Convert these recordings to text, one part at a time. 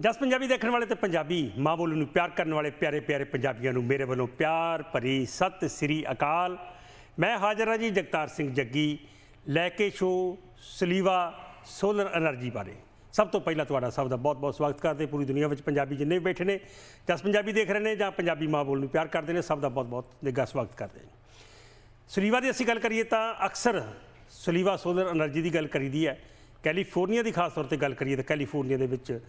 ਜਸ ਪੰਜਾਬੀ ਦੇਖਣ ਵਾਲੇ ਤੇ ਪੰਜਾਬੀ ਮਾਂ ਬੋਲੀ ਨੂੰ ਪਿਆਰ ਕਰਨ ਵਾਲੇ ਪਿਆਰੇ ਪਿਆਰੇ ਪੰਜਾਬੀਆਂ ਨੂੰ ਮੇਰੇ ਵੱਲੋਂ ਪਿਆਰ ਭਰੀ ਸਤਿ ਸ੍ਰੀ ਅਕਾਲ। ਮੈਂ ਹਾਜ਼ਰ ਹਾਂ ਜੀ ਜਗਤਾਰ ਸਿੰਘ ਜੱਗੀ, ਲੈ ਕੇ ਸ਼ੋ ਸਲੀਵਾ ਸੋਲਰ એનર્ਜੀ ਬਾਰੇ। ਸਭ ਤੋਂ ਪਹਿਲਾਂ ਤੁਹਾਡਾ ਸਭ ਦਾ ਬਹੁਤ-ਬਹੁਤ ਸਵਾਗਤ ਕਰਦੇ ਪੂਰੀ ਦੁਨੀਆ ਵਿੱਚ ਪੰਜਾਬੀ ਜਿੰਨੇ ਵੀ ਬੈਠੇ ਨੇ, ਜਸ ਪੰਜਾਬੀ ਦੇਖ ਰਹੇ ਨੇ ਜਾਂ ਪੰਜਾਬੀ ਮਾਂ ਬੋਲੀ ਨੂੰ ਪਿਆਰ ਕਰਦੇ ਨੇ, ਸਭ ਦਾ ਬਹੁਤ-ਬਹੁਤ ਨਿੱਘਾ ਸਵਾਗਤ ਕਰਦੇ ਨੇ ਸਲੀਵਾ ਦੀ ਅਸੀਂ ਗੱਲ ਕਰੀਏ ਤਾਂ ਅਕਸਰ ਸਲੀਵਾ ਸੋਲਰ એનર્ਜੀ ਦੀ ਗੱਲ ਕਰੀਦੀ ਹੈ। ਕੈਲੀਫੋਰਨੀਆ ਦੀ ਖਾਸ ਤੌਰ ਤੇ ਗੱਲ ਕਰੀਏ ਤਾਂ ਕੈਲੀਫੋਰਨੀਆ ਦੇ ਵਿੱਚ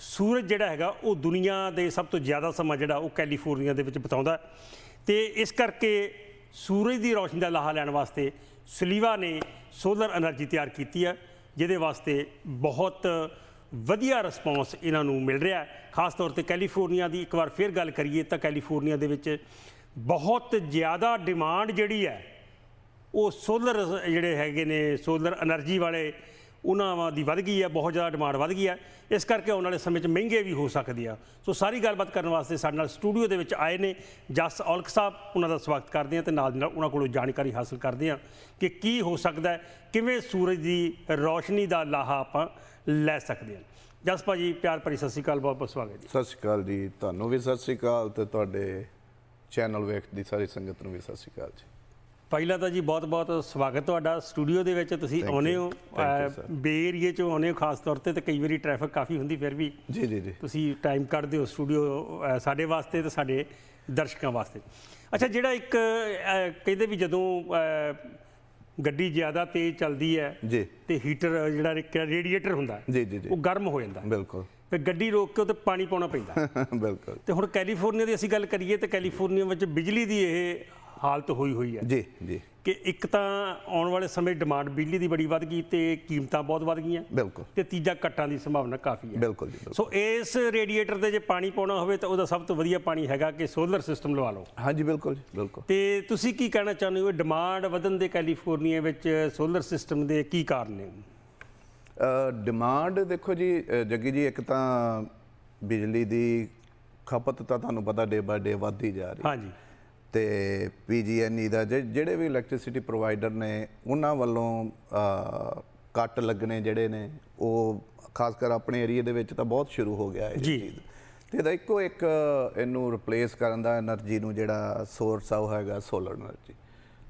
ਸੂਰਜ ਜਿਹੜਾ ਹੈਗਾ, ਉਹ ਦੁਨੀਆ ਦੇ ਸਭ ਤੋਂ ਜ਼ਿਆਦਾ ਸਮਾਂ ਜਿਹੜਾ, ਉਹ ਕੈਲੀਫੋਰਨੀਆ ਦੇ ਵਿੱਚ ਬਿਤਾਉਂਦਾ ਤੇ ਇਸ ਕਰਕੇ ਸੂਰਜ ਦੀ ਰੌਸ਼ਨੀ ਦਾ ਲਾਹਾ ਲੈਣ ਵਾਸਤੇ ਸਲੀਵਾ ਨੇ ਸੋਲਰ એનર્ਜੀ ਤਿਆਰ ਕੀਤੀ ਹੈ, ਜਿਹਦੇ ਵਾਸਤੇ ਬਹੁਤ ਵਧੀਆ ਰਿਸਪੌਂਸ ਇਹਨਾਂ ਨੂੰ ਮਿਲ ਰਿਹਾ ਖਾਸ ਤੌਰ ਤੇ ਕੈਲੀਫੋਰਨੀਆ ਦੀ ਇੱਕ ਵਾਰ ਫੇਰ ਗੱਲ ਕਰੀਏ ਤਾਂ ਕੈਲੀਫੋਰਨੀਆ ਦੇ ਵਿੱਚ ਬਹੁਤ ਜ਼ਿਆਦਾ ਡਿਮਾਂਡ ਜਿਹੜੀ ਹੈ, ਉਹ ਸੋਲਰ ਜਿਹੜੇ ਹੈਗੇ ਨੇ, ਸੋਲਰ એનર્ਜੀ ਵਾਲੇ ਉਹਨਾਂ ਦੀ ਵੱਧ ਗਈ ਹੈ, ਬਹੁਤ ਜ਼ਿਆਦਾ ਡਿਮਾਂਡ ਵੱਧ ਗਈ ਹੈ। ਇਸ ਕਰਕੇ ਆਉਣ ਵਾਲੇ ਸਮੇਂ 'ਚ ਮਹਿੰਗੇ ਵੀ ਹੋ ਸਕਦੇ ਆ। ਸੋ ਸਾਰੀ ਗੱਲਬਾਤ ਕਰਨ ਵਾਸਤੇ ਸਾਡੇ ਨਾਲ ਸਟੂਡੀਓ ਦੇ ਵਿੱਚ ਆਏ ਨੇ ਜਸ ਔਲਖ ਸਾਹਿਬ, ਉਹਨਾਂ ਦਾ ਸਵਾਗਤ ਕਰਦੇ ਹਾਂ ਤੇ ਨਾਲ ਦੀ ਨਾਲ ਉਹਨਾਂ ਕੋਲੋਂ ਜਾਣਕਾਰੀ ਹਾਸਲ ਕਰਦੇ ਹਾਂ ਕਿ ਕੀ ਹੋ ਸਕਦਾ ਹੈ, ਕਿਵੇਂ ਸੂਰਜ ਦੀ ਰੌਸ਼ਨੀ ਦਾ ਲਾਹਾ ਆਪਾਂ ਲੈ ਸਕਦੇ ਹਾਂ। ਜਸ ਭਾਜੀ, ਪਿਆਰ ਭਰੀ ਸਤਿ ਸ਼੍ਰੀ ਅਕਾਲ, ਬਹੁਤ ਬਹੁਤ ਸਵਾਗਤ ਜੀ। ਸਤਿ ਸ਼੍ਰੀ ਅਕਾਲ ਜੀ, ਤੁਹਾਨੂੰ ਵੀ ਸਤਿ ਸ਼੍ਰੀ ਅਕਾਲ ਤੇ ਤੁਹਾਡੇ ਚੈਨਲ ਵੇਖਦੀ ਸਾਰੀ ਸੰਗਤ ਨੂੰ ਵੀ ਸਤਿ ਸ਼੍ਰੀ ਅਕਾਲ ਜੀ। ਪਹਿਲਾਂ ਤਾਂ ਜੀ ਬਹੁਤ-ਬਹੁਤ ਸਵਾਗਤ ਤੁਹਾਡਾ ਸਟੂਡੀਓ ਦੇ ਵਿੱਚ। ਤੁਸੀਂ ਆਉਨੇ. ਹੋ. ਬੇ ਏਰੀਏ ਚੋਂ ਆਉਨੇ ਹੋ ਖਾਸ ਤੌਰ ਤੇ ਤੇ ਕਈ ਵਾਰੀ ਟ੍ਰੈਫਿਕ ਕਾਫੀ ਹੁੰਦੀ ਫਿਰ ਵੀ ਜੀ ਜੀ ਜੀ। ਤੁਸੀਂ ਟਾਈਮ ਕੱਢਦੇ ਹੋ ਸਟੂਡੀਓ ਸਾਡੇ ਵਾਸਤੇ ਤੇ ਸਾਡੇ ਦਰਸ਼ਕਾਂ ਵਾਸਤੇ। ਅੱਛਾ ਜਿਹੜਾ ਇੱਕ ਕਹਿੰਦੇ ਵੀ ਜਦੋਂ ਗੱਡੀ ਜ਼ਿਆਦਾ ਤੇਜ਼ ਚੱਲਦੀ ਹੈ ਜੀ। ਤੇ ਹੀਟਰ ਜਿਹੜਾ ਰੇਡੀਏਟਰ ਹੁੰਦਾ ਜੀ ਜੀ ਜੀ। ਉਹ ਗਰਮ ਹੋ ਜਾਂਦਾ ਬਿਲਕੁਲ। ਤੇ ਗੱਡੀ ਰੋਕ ਕੇ ਉਹ ਤੇ ਪਾਣੀ ਪਾਉਣਾ ਪੈਂਦਾ ਬਿਲਕੁਲ। ਤੇ ਹੁਣ ਕੈਲੀਫੋਰਨੀਆ ਦੀ ਅਸੀਂ ਗੱਲ ਕਰੀਏ ਤੇ ਕੈਲੀਫੋਰਨੀਆ ਵਿੱਚ ਬਿਜਲੀ ਦੀ ਇਹ ਹਾਲਤ ਹੋਈ ਹੋਈ ਹੈ। ਜੀ ਜੀ। ਕਿ ਇੱਕ ਤਾਂ ਆਉਣ ਵਾਲੇ ਸਮੇਂ ਡਿਮਾਂਡ ਬਿਜਲੀ ਦੀ ਬੜੀ ਵੱਧ ਗਈ ਤੇ ਕੀਮਤਾਂ ਬਹੁਤ ਵੱਧ ਗਈਆਂ। ਬਿਲਕੁਲ। ਤੇ ਤੀਜਾ ਕੱਟਾਂ ਦੀ ਸੰਭਾਵਨਾ ਕਾਫੀ ਹੈ। ਬਿਲਕੁਲ ਜੀ ਸੋ ਇਸ ਰੇਡੀਏਟਰ ਤੇ ਜੇ ਪਾਣੀ ਪਾਉਣਾ ਹੋਵੇ ਤਾਂ ਉਹਦਾ ਸਭ ਤੋਂ ਵਧੀਆ ਪਾਣੀ ਹੈਗਾ ਕਿ ਸੋਲਰ ਸਿਸਟਮ ਲਵਾ ਲਓ। ਹਾਂਜੀ ਬਿਲਕੁਲ ਜੀ ਬਿਲਕੁਲ। ਤੇ ਤੁਸੀਂ ਕੀ ਕਹਿਣਾ ਚਾਹੁੰਦੇ ਹੋ? ਡਿਮਾਂਡ ਵਧਣ ਦੇ ਕੈਲੀਫੋਰਨੀਆ ਵਿੱਚ ਸੋਲਰ ਸਿਸਟਮ ਦੇ ਕੀ ਕਾਰਨ ਨੇ? ਡਿਮਾਂਡ ਦੇਖੋ ਜੀ ਜੱਗੀ ਜੀ ਇੱਕ ਤਾਂ ਬਿਜਲੀ ਦੀ ਖਪਤ ਤਾਂ ਤੁਹਾਨੂੰ ਪਤਾ ਡੇ ਬਾਏ ਡੇ ਵੱਧਦੀ ਜਾ ਰਹੀ ਹਾਂਜੀ। ਤੇ ਪੀਜੀਐਨਈ ਦਾ ਜਿਹੜੇ ਵੀ ਇਲੈਕਟ੍ਰਿਸਿਟੀ ਪ੍ਰੋਵਾਈਡਰ ਨੇ ਉਹਨਾਂ ਵੱਲੋਂ ਕੱਟ ਲੱਗਣੇ ਜਿਹੜੇ ਨੇ ਉਹ ਖਾਸ ਕਰ ਆਪਣੇ ਏਰੀਆ ਦੇ ਵਿੱਚ ਤਾਂ ਬਹੁਤ ਸ਼ੁਰੂ ਹੋ ਗਿਆ ਇਹ ਚੀਜ਼। ਤੇ ਇਹਦਾ ਇੱਕੋ ਇੱਕ ਇਹਨੂੰ ਰਿਪਲੇਸ ਕਰਨ ਦਾ એનર્ਜੀ ਨੂੰ ਜਿਹੜਾ ਸੋਰਸ ਆ ਉਹ ਹੈਗਾ ਸੋਲਰ એનર્ਜੀ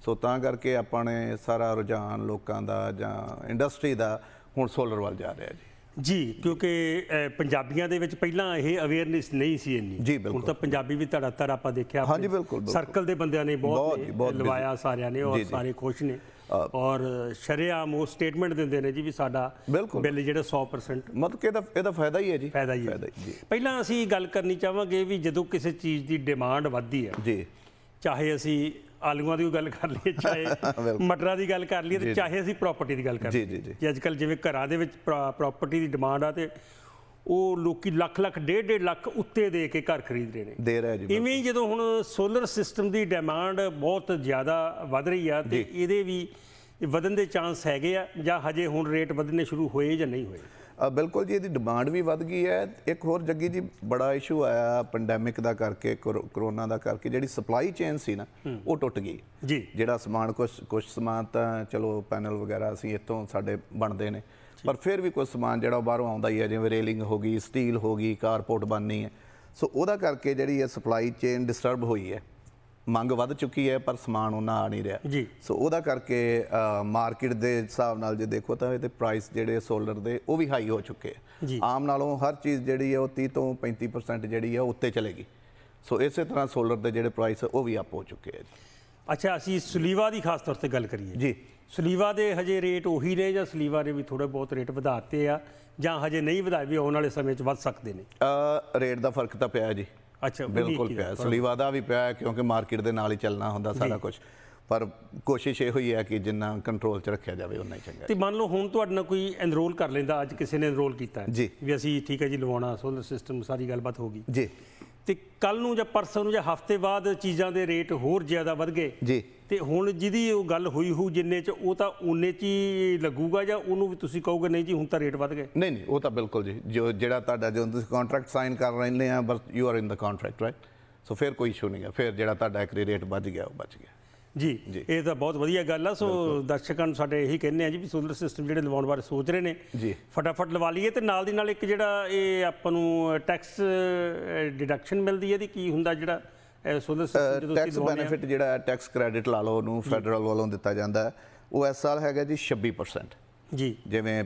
ਸੋ ਤਾਂ ਕਰਕੇ ਆਪਾਂ ਨੇ ਸਾਰਾ ਰੁਝਾਨ ਲੋਕਾਂ ਦਾ ਜਾਂ ਇੰਡਸਟਰੀ ਦਾ ਹੁਣ ਸੋਲਰ ਵੱਲ ਜਾ ਰਿਹਾ ਜੀ। ਜੀ ਕਿਉਂਕਿ ਪੰਜਾਬੀਆਂ ਦੇ ਵਿੱਚ ਪਹਿਲਾਂ ਇਹ ਅਵੇਅਰਨੈਸ ਨਹੀਂ ਸੀ ਇੰਨੀ ਹੁਣ। ਤਾਂ ਪੰਜਾਬੀ ਵੀ ਧੜਾਧੜ ਆਪਾਂ ਦੇਖਿਆ ਹਾਂਜੀ, ਬਿਲਕੁਲ। ਸਰਕਲ ਦੇ ਬੰਦਿਆਂ ਨੇ ਬਹੁਤ ਲਵਾਇਆ ਸਾਰਿਆਂ ਨੇ ਔਰ। ਸਾਰੇ ਖੁਸ਼ ਨੇ ਔਰ ਸ਼ਰੇਆਮ ਉਹ ਸਟੇਟਮੈਂਟ ਦਿੰਦੇ ਨੇ ਜੀ ਵੀ ਸਾਡਾ। ਬਿੱਲ ਜਿਹੜਾ 100% ਮਤਲਬ ਕਿ ਇਹਦਾ ਇਹਦਾ ਫਾਇਦਾ ਹੀ ਹੈ ਜੀ ਫਾਇਦਾ ਹੀ ਹੈ ਪਹਿਲਾਂ ਅਸੀਂ ਗੱਲ ਕਰਨੀ ਚਾਹਾਂਗੇ ਵੀ ਜਦੋਂ ਕਿਸੇ ਚੀਜ਼ ਦੀ ਡਿਮਾਂਡ ਵੱਧਦੀ ਹੈ ਜੀ ਚਾਹੇ ਅਸੀਂ ਆਲੂਆਂ ਦੀ ਗੱਲ ਕਰ ਲਈਏ ਚਾਹੇ। ਮਟਰਾਂ ਦੀ ਗੱਲ ਕਰ ਲਈਏ ਤੇ। ਚਾਹੇ ਅਸੀਂ ਪ੍ਰਾਪਰਟੀ ਦੀ ਗੱਲ ਕਰ ਜੀ, ਲਈਏ ਜੀ, ਜੀ। ਅੱਜ ਕੱਲ ਜਿਵੇਂ ਘਰਾਂ ਦੇ ਵਿੱਚ ਪ੍ਰਾਪਰਟੀ ਦੀ ਡਿਮਾਂਡ ਆ ਤੇ ਉਹ ਲੋਕੀ ਲੱਖ ਲੱਖ ਡੇਢ ਡੇਢ ਲੱਖ ਉੱਤੇ ਦੇ ਕੇ ਘਰ ਖਰੀਦ ਰਹੇ ਨੇ ਦੇ ਰਿਹਾ ਜੀ ਇਵੇਂ ਹੀ ਜਦੋਂ ਹੁਣ ਸੋਲਰ ਸਿਸਟਮ ਦੀ ਡਿਮਾਂਡ ਬਹੁਤ ਜ਼ਿਆਦਾ ਵੱਧ ਰਹੀ ਆ ਤੇ ਇਹਦੇ ਵੀ ਵਧਣ ਦੇ ਚਾਂਸ ਹੈਗੇ ਆ ਜਾਂ ਹਜੇ ਹੁਣ ਰੇਟ ਵਧਣੇ ਸ਼ੁਰੂ ਹੋਏ ਜਾਂ ਨਹੀਂ ਹੋਏ ਬਿਲਕੁਲ ਜੀ ਇਹਦੀ ਡਿਮਾਂਡ ਵੀ ਵੱਧ ਗਈ ਹੈ। ਇੱਕ ਹੋਰ ਜੱਗੀ ਜੀ ਬੜਾ ਇਸ਼ੂ ਆਇਆ ਪੈਂਡੈਮਿਕ ਦਾ ਕਰਕੇ ਕਰੋ- ਕਰੋਨਾ ਦਾ ਕਰਕੇ ਜਿਹੜੀ ਸਪਲਾਈ ਚੇਨ ਸੀ ਨਾ ਉਹ ਟੁੱਟ ਗਈ। ਜੀ। ਜਿਹੜਾ ਸਮਾਨ ਕੁਝ ਕੁਝ ਸਮਾਨ ਤਾਂ ਚਲੋ ਪੈਨਲ ਵਗੈਰਾ ਅਸੀਂ ਇੱਥੋਂ ਸਾਡੇ ਬਣਦੇ ਨੇ। ਪਰ ਫਿਰ ਵੀ ਕੁਝ ਸਮਾਨ ਜਿਹੜਾ ਬਾਹਰੋਂ ਆਉਂਦਾ ਹੀ ਹੈ ਜਿਵੇਂ ਰੇਲਿੰਗ ਹੋ ਗਈ ਸਟੀਲ ਹੋ ਗਈ ਕਾਰਪੋਰਟ ਬਣਨੀ ਹੈ। ਸੋ ਉਹਦਾ ਕਰਕੇ ਜਿਹੜੀ ਹੈ ਸਪਲਾਈ ਚੇਨ ਡਿਸਟਰਬ ਹੋਈ ਹੈ। ਮੰਗ ਵੱਧ ਚੁੱਕੀ ਹੈ ਪਰ ਸਮਾਨ ਉਹਨਾਂ ਆ ਨਹੀਂ ਰਿਹਾ। ਜੀ। ਸੋ ਉਹਦਾ ਕਰਕੇ ਮਾਰਕੀਟ ਦੇ ਹਿਸਾਬ ਨਾਲ ਜੇ ਦੇਖੋ ਤਾਂ ਇਹਦੇ ਪ੍ਰਾਈਸ ਜਿਹੜੇ ਸੋਲਰ ਦੇ ਉਹ ਵੀ ਹਾਈ ਹੋ ਚੁੱਕੇ। ਆ। ਆਮ ਨਾਲੋਂ ਹਰ ਚੀਜ਼ ਜਿਹੜੀ ਹੈ ਉਹ 30 ਤੋਂ 35% ਜਿਹੜੀ ਹੈ ਉੱਤੇ ਚਲੇਗੀ ਸੋ ਇਸੇ ਤਰ੍ਹਾਂ ਸੋਲਰ ਦੇ ਜਿਹੜੇ ਪ੍ਰਾਈਸ ਉਹ ਵੀ ਅਪ ਹੋ ਚੁੱਕੇ ਹੈ ਜੀ। ਅੱਛਾ ਅਸੀਂ ਸੁਲੀਵਾ ਦੀ ਖਾਸ ਤੌਰ ਤੇ ਗੱਲ ਕਰੀਏ। ਜੀ। ਸਲੀਵਾ ਦੇ ਹਜੇ ਰੇਟ ਉਹੀ ਨੇ ਜਾਂ ਸਲੀਵਾ ਦੇ ਵੀ ਥੋੜੇ ਬਹੁਤ ਰੇਟ ਵਧਾਤੇ ਆ ਜਾਂ ਹਜੇ ਨਹੀਂ ਵਧਾਏ ਵੀ ਆਉਣ ਵਾਲੇ ਸਮੇਂ 'ਚ ਵੱਧ ਸਕਦੇ ਨੇ? ਅ ਰੇਟ ਦਾ ਫ਼ਰਕ ਤਾਂ ਪਿਆ ਜੀ। ਅੱਛਾ ਬਿਲਕੁਲ ਪਿਆ ਸਲੀਵਾ ਦਾ ਵੀ ਪਿਆ ਕਿਉਂਕਿ ਮਾਰਕੀਟ ਦੇ ਨਾਲ ਹੀ ਚੱਲਣਾ ਹੁੰਦਾ ਸਾਰਾ ਕੁਝ ਪਰ ਕੋਸ਼ਿਸ਼ ਇਹ ਹੋਈ ਹੈ ਕਿ ਜਿੰਨਾ ਕੰਟਰੋਲ 'ਚ ਰੱਖਿਆ ਜਾਵੇ ਉਨਾ ਹੀ ਚੰਗਾ ਤੇ ਮੰਨ ਲਓ ਹੁਣ ਤੁਹਾਡੇ ਨਾਲ ਕੋਈ ਐਨਰੋਲ ਕਰ ਲੈਂਦਾ ਅੱਜ ਕਿਸੇ ਨੇ ਐਨਰੋਲ ਕੀਤਾ ਹੈ। ਜੀ। ਵੀ ਅਸੀਂ ਠੀਕ ਹੈ ਜੀ ਲਵਾਉਣਾ ਸੋਲਰ ਸਿਸਟਮ ਸਾਰੀ ਗੱਲਬਾਤ ਹੋ ਗਈ। ਜੀ। ਤੇ ਕੱਲ ਨੂੰ ਜਾਂ ਪਰਸੋਂ ਨੂੰ ਜਾਂ ਹਫ਼ਤੇ ਬਾਅਦ ਚੀਜ਼ਾਂ ਦੇ ਰੇਟ ਹੋਰ ਜ਼ਿਆਦਾ ਵੱਧ ਗਏ। ਜੀ। ਤੇ ਹੁਣ ਜਿਹਦੀ ਉਹ ਗੱਲ ਹੋਈ ਹੋਊ ਜਿੰਨੇ ਚ ਉਹ ਤਾਂ ਉਨੇ ਚ ਹੀ ਲੱਗੂਗਾ ਜਾਂ ਉਹਨੂੰ ਵੀ ਤੁਸੀਂ ਕਹੋਗੇ ਨਹੀਂ ਜੀ ਹੁਣ ਤਾਂ ਰੇਟ ਵੱਧ ਗਏ? ਨਹੀਂ ਨਹੀਂ ਉਹ ਤਾਂ ਬਿਲਕੁਲ ਜੀ। ਜੋ ਜਿਹੜਾ ਤੁਹਾਡਾ ਜਦੋਂ ਤੁਸੀਂ ਕੰਟਰੈਕਟ ਸਾਈਨ ਕਰ ਰਹੇ ਆ ਬਸ you are in the contract right so ਫਿਰ ਕੋਈ ਇਸ਼ੂ ਨਹੀਂ ਹੈ। ਫਿਰ ਜਿਹੜਾ ਤੁਹਾਡਾ ਇੱਕ ਰੇਟ ਵੱਜ ਗਿਆ ਉਹ ਬਚ ਗਿਆ। ਜੀ। ਇਹ ਤਾਂ ਬਹੁਤ ਵਧੀਆ ਗੱਲ ਆ। ਸੋ ਦਰਸ਼ਕਾਂ ਨੂੰ ਸਾਡੇ ਇਹੀ ਕਹਿੰਦੇ ਆ ਜੀ ਵੀ ਸੋਲਰ ਸਿਸਟਮ ਜਿਹੜੇ ਲਵਾਉਣ ਬਾਰੇ ਸੋਚ ਰਹੇ ਨੇ ਜੀ। ਫਟਾਫਟ ਲਵਾ ਲਈਏ ਤੇ ਨਾਲ ਦੀ ਨਾਲ ਇੱਕ ਜਿਹੜਾ ਇਹ ਆਪਾਂ ਨੂੰ ਟੈਕਸ ਡਿਡਕਸ਼ਨ ਮਿਲਦੀ ਹੈ ਇਹਦੀ ਕੀ ਹੁੰਦਾ ਜਿਹੜਾ ਸੋਲਰ ਸਿਸਟਮ ਜਦੋਂ ਟੈਕਸ ਬੈਨੀਫਿਟ ਜਿਹੜਾ ਟੈਕਸ ਕ੍ਰੈਡਿਟ ਲਾ ਲਓ ਉਹਨੂੰ ਫੈਡਰਲ ਵੱਲੋਂ ਦਿੱਤਾ ਜਾਂਦਾ। ਉਹ ਇਸ ਸਾਲ ਹੈਗਾ ਜੀ 26% ਜੀ। ਜਿਵੇਂ